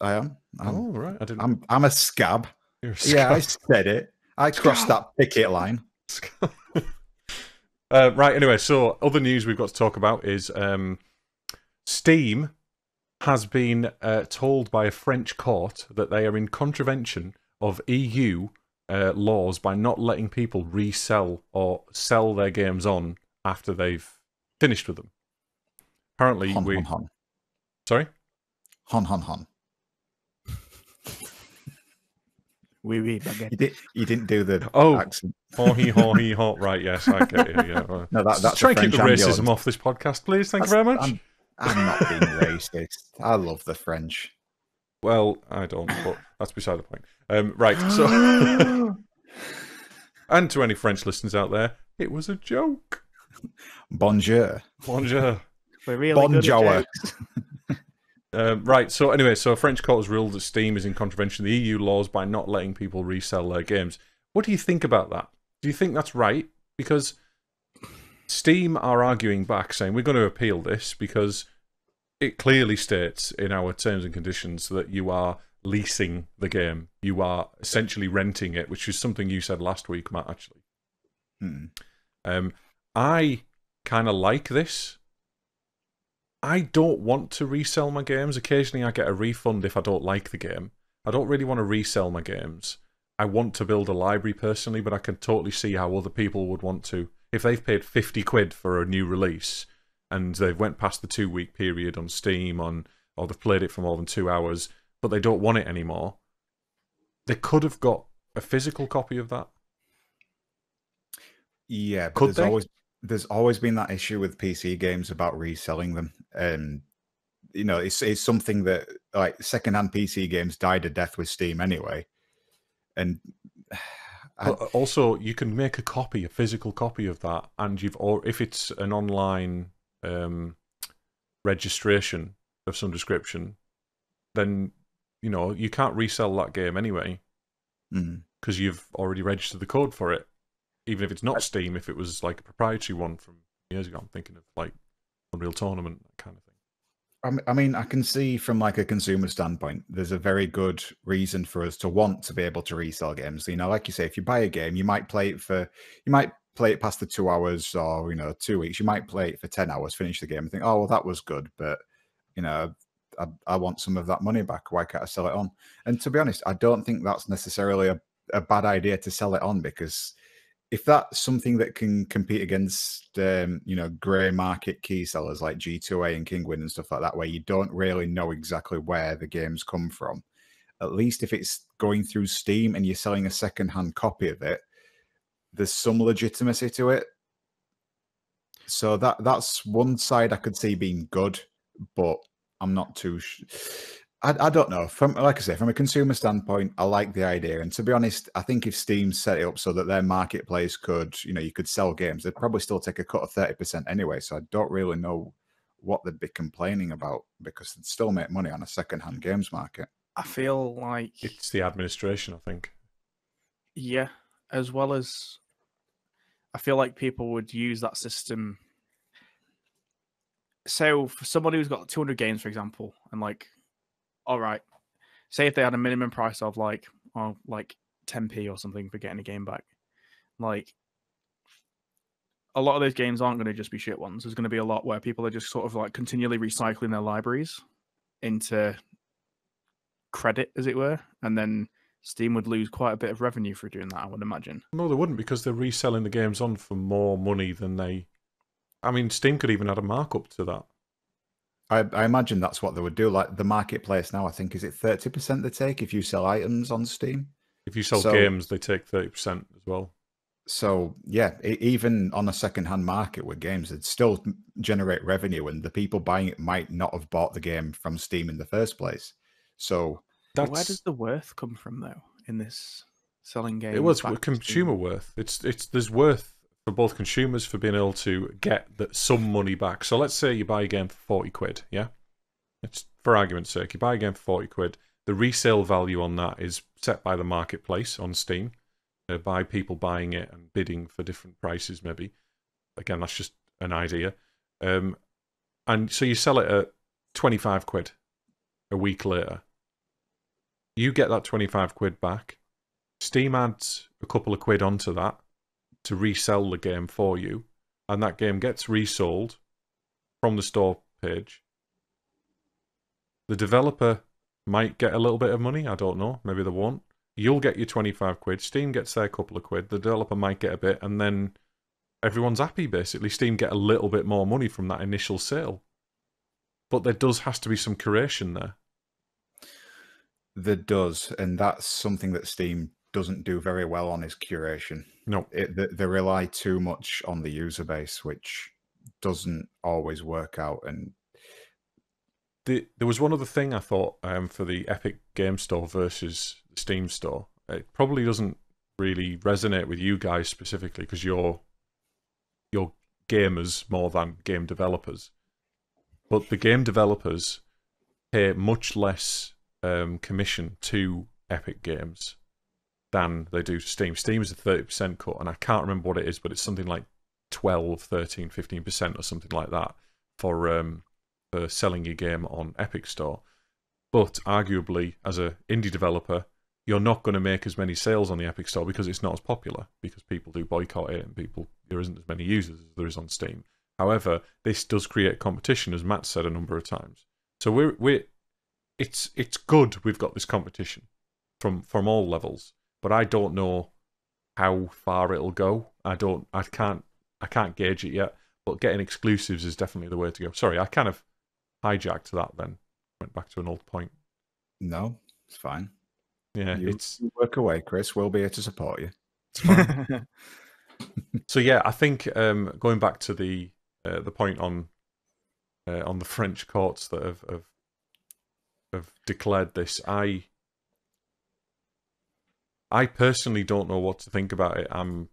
I am. I'm. oh, right. I didn't. I'm. I'm a scab. you're a Yeah, I said it. I crossed that picket line. Uh, right. Anyway, so other news we've got to talk about is um, Steam has been uh, told by a French court that they are in contravention of EU uh, laws by not letting people resell or sell their games on after they've finished with them. Apparently, Hon, we hon, hon. sorry. Hon, hon, hon. Oui, oui, baguette. You, did, you didn't do the Oh. accent. Ho he ho he ho. <laughs> Right. Yes, I get you. Yeah. well. No, that, that's Try a and keep the racism ambulance. off this podcast, please. Thank That's- you very much. I'm, I'm not being <laughs> racist. I love the French. Well, I don't, but that's beside the point. Um, right, so <gasps> and to any French listeners out there, it was a joke. Bonjour. Bonjour. We're really good at Bonjour. <laughs> Um, right, so anyway, so a French court has ruled that Steam is in contravention of the EU laws by not letting people resell their games. What do you think about that? Do you think that's right? Because Steam are arguing back, saying we're going to appeal this because it clearly states in our terms and conditions that you are leasing the game. You are essentially renting it, which is something you said last week, Matt, actually. Hmm. Um, I kind of like this. I don't want to resell my games. Occasionally, I get a refund if I don't like the game. I don't really want to resell my games. I want to build a library personally, but I can totally see how other people would want to. If they've paid 50 quid for a new release and they've went past the two week period on Steam on or they've played it for more than two hours, but they don't want it anymore, they could have got a physical copy of that. Yeah, but Could there's they? always there's always been that issue with PC games about reselling them. And you know, it's it's something that like secondhand PC games died a death with Steam anyway. And <sighs> I- also, you can make a copy, a physical copy of that, and you've or if it's an online um, registration of some description, then you know you can't resell that game anyway mm, because you've already registered the code for it. Even if it's not Steam, if it was like a proprietary one from years ago, I'm thinking of like Unreal Tournament that kind of thing. I mean, I can see from like a consumer standpoint, there's a very good reason for us to want to be able to resell games. You know, like you say, if you buy a game, you might play it for, you might play it past the two hours or you know two weeks. You might play it for ten hours, finish the game, and think, oh well, that was good, but you know, I, I want some of that money back. Why can't I sell it on? And to be honest, I don't think that's necessarily a, a bad idea to sell it on because if that's something that can compete against um, you know grey market key sellers like G2A and Kinguin and stuff like that, where you don't really know exactly where the games come from, at least if it's going through Steam and you're selling a second-hand copy of it, there's some legitimacy to it. So that that's one side I could see being good, but I'm not too. Sh- I, I don't know. From like I say, from a consumer standpoint, I like the idea. And to be honest, I think if Steam set it up so that their marketplace could, you know, you could sell games, they'd probably still take a cut of thirty percent anyway. So I don't really know what they'd be complaining about because they'd still make money on a second-hand games market. I feel like It's the administration, I think. yeah, as well as I feel like people would use that system. So for somebody who's got 200 games, for example, and like all right, say if they had a minimum price of like, oh, like 10p or something for getting a game back, like a lot of those games aren't going to just be shit ones. There's going to be a lot where people are just sort of like continually recycling their libraries into credit, as it were, and then Steam would lose quite a bit of revenue for doing that. I would imagine. No, they wouldn't because they're reselling the games on for more money than they. I mean, Steam could even add a markup to that. I, I imagine that's what they would do. Like the marketplace now, I think is it thirty percent they take if you sell items on Steam. If you sell So- games, they take thirty percent as well. So yeah, e- even on a second-hand market with games, it still generate revenue, and the people buying it might not have bought the game from Steam in the first place. So That's Where does the worth come from though in this selling game? it was consumer worth. It's it's there's worth for both consumers for being able to get that some money back. So let's say you buy a game for forty quid, yeah. It's for argument's sake, you buy a game for forty quid. The resale value on that is set by the marketplace on Steam, uh, by people buying it and bidding for different prices. Maybe again, that's just an idea. Um, and so you sell it at twenty five quid a week later. You get that twenty five quid back. Steam adds a couple of quid onto that to resell the game for you, and that game gets resold from the store page. The developer might get a little bit of money, I don't know, maybe they won't. You'll get your 25 quid, Steam gets their couple of quid, the developer might get a bit, and then everyone's happy basically. Steam get a little bit more money from that initial sale. But there does has to be some curation there. there does, and that's something that Steam doesn't do very well on is curation. No. It, they, they rely too much on the user base, which doesn't always work out. And the, there was one other thing I thought um, for the Epic Game Store versus Steam Store. It probably doesn't really resonate with you guys specifically because you're you're gamers more than game developers. But the game developers pay much less um, commission to Epic Games than they do Steam. Steam is a 30% cut, and I can't remember what it is, but it's something like 12, 13, 15% or something like that for um, for selling your game on Epic Store. But arguably, as a indie developer, you're not going to make as many sales on the Epic Store because it's not as popular because people do boycott it and people there isn't as many users as there is on Steam. However, this does create competition, as Matt said a number of times. So we're we're it's it's good we've got this competition from from all levels, but I don't know how far it'll go. I don't I can't I can't gauge it yet. But getting exclusives is definitely the way to go. Sorry, I kind of hijacked that then. Went back to an old point. no, it's fine. Yeah, You- it's You work away, Chris. We'll be here to support you. it's <laughs> fine. <laughs> so yeah, I think um, going back to the uh, the point on uh, on the French courts that have, have have declared this, I I personally don't know what to think about it. I'm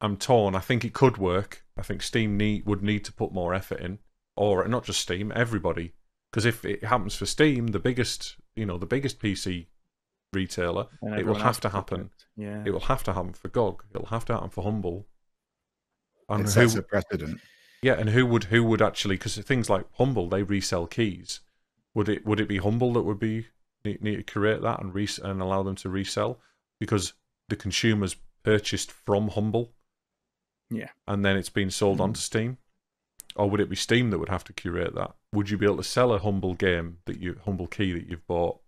I'm torn. I think it could work. I think Steam need would need to put more effort in, or not just Steam, everybody. Because if it happens for Steam, the biggest you know the biggest PC retailer, it will have to happen. fit. Yeah. It will have to happen for GOG. It'll have to happen for Humble. And it who, sets a precedent. yeah, and who would who would actually because things like Humble they resell keys. Would it would it be Humble that would be need, need to create that and res- and allow them to resell because the consumers purchased from Humble. Yeah. and then it's been sold onto Steam, or would it be Steam that would have to curate that? Would you be able to sell a Humble game that you Humble key that you've bought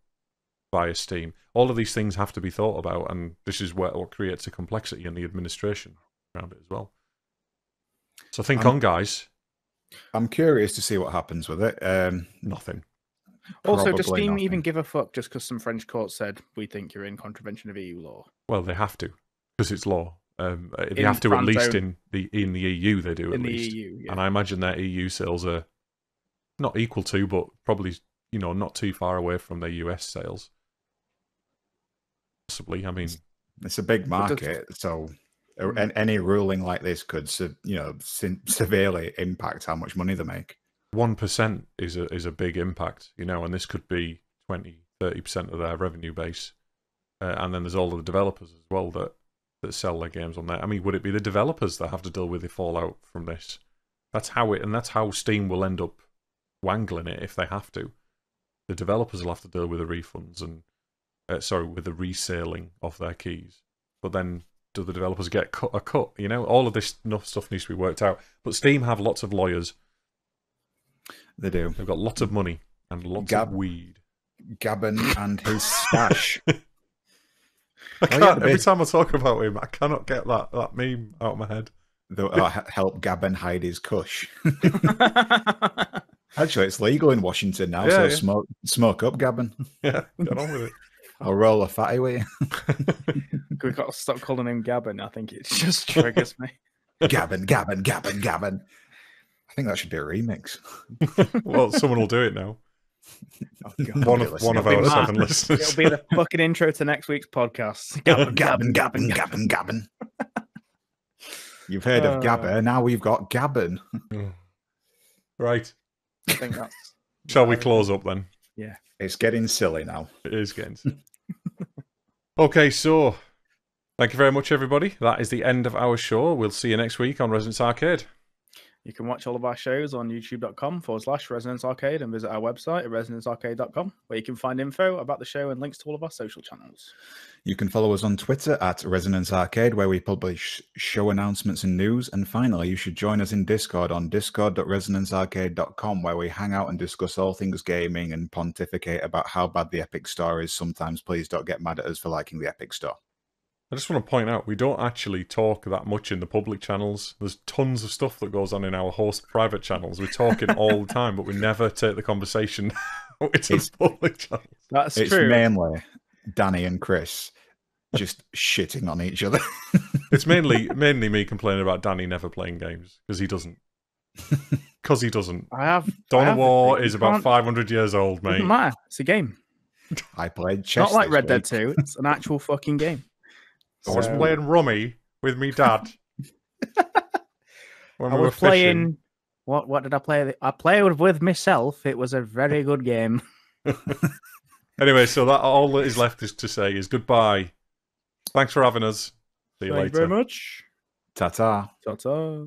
via Steam? All of these things have to be thought about, and this is what what creates a complexity in the administration around it as well. So think Um, on, guys. I'm curious to see what happens with it. Um, Nothing. Also, does Steam nothing. even give a fuck just because some French court said we think you're in contravention of EU law? Well, they have to because it's law. Um, uh, they In have to at least own- in the in the EU. They do at in the least, EU? Yeah. and I imagine their EU sales are not equal to, but probably you know not too far away from their US sales. Possibly. I mean, it's a big But does- market, so a- Mm. any ruling like this could, you know, <laughs> severely impact how much money they make. One percent is a is a big impact, you know, and this could be 20 30 percent of their revenue base, uh, and then there's all of the developers as well that that sell their games on there. I mean, would it be the developers that have to deal with the fallout from this? That's how it, and that's how Steam will end up wangling it if they have to. the developers will have to deal with the refunds and uh, sorry, with the reselling of their keys. But then, do the developers get cut a cut? You know, all of this stuff needs to be worked out. But Steam have lots of lawyers. They do. They've got lots of money and lots Gab- of weed. Gavin and his <laughs> stash. I Oh, can't, yeah, every time I talk about him, I cannot get that, that meme out of my head. They'll uh, help Gavin hide his cush. <laughs> Actually, it's legal in Washington now, Yeah, so yeah. smoke smoke up, Gavin. <laughs> Yeah, get on with it. I'll roll a fatty with you. We've got to stop calling him Gavin. I think it just triggers me. you. Gavin, Gavin, Gavin, Gavin. I think that should be a remix. Well, someone will do it now. <laughs> Oh, God, One nobody of one of our It'll seven listeners. It'll be the fucking intro to next week's podcast. <laughs> Gavin, Gavin, Gavin, Gavin, Gavin. You've heard Uh, of Gabber, now we've got Gavin. <laughs> right. I think that's. Shall we close up then? Yeah. It's getting silly now. It is getting. okay, so thank you very much, everybody. That is the end of our show. We'll see you next week on Resonance Arcade. You can watch all of our shows on youtube.com forward slash Resonance Arcade and visit our website at resonancearcade.com where you can find info about the show and links to all of our social channels. You can follow us on Twitter at Resonance Arcade, where we publish show announcements and news. And finally, you should join us in Discord on discord.resonancearcade.com, where we hang out and discuss all things gaming and pontificate about how bad the Epic Store is. Sometimes, please don't get mad at us for liking the Epic Store. I just want to point out we don't actually talk that much in the public channels. There's tons of stuff that goes on in our host private channels. We're talking all the time, but we never take the conversation <laughs> out into It's- the public channels. That's it's true. mainly Danny and Chris just shitting on each other. <laughs> It's mainly mainly me complaining about Danny never playing games because he doesn't. <laughs> Because he doesn't. I have. I Dawn of War is about 500 years old, mate. It Doesn't matter. It's a game. I played chess. Not like this Red Dead 2. It's an actual fucking game. I was So- playing Rummy with me dad. <laughs> when I we were was playing. fishing. What What did I play? I played with myself. It was a very good game. <laughs> <laughs> Anyway, so that all that is left is to say is goodbye. Thanks for having us. See you Thank you very much. Ta ta. Ta ta.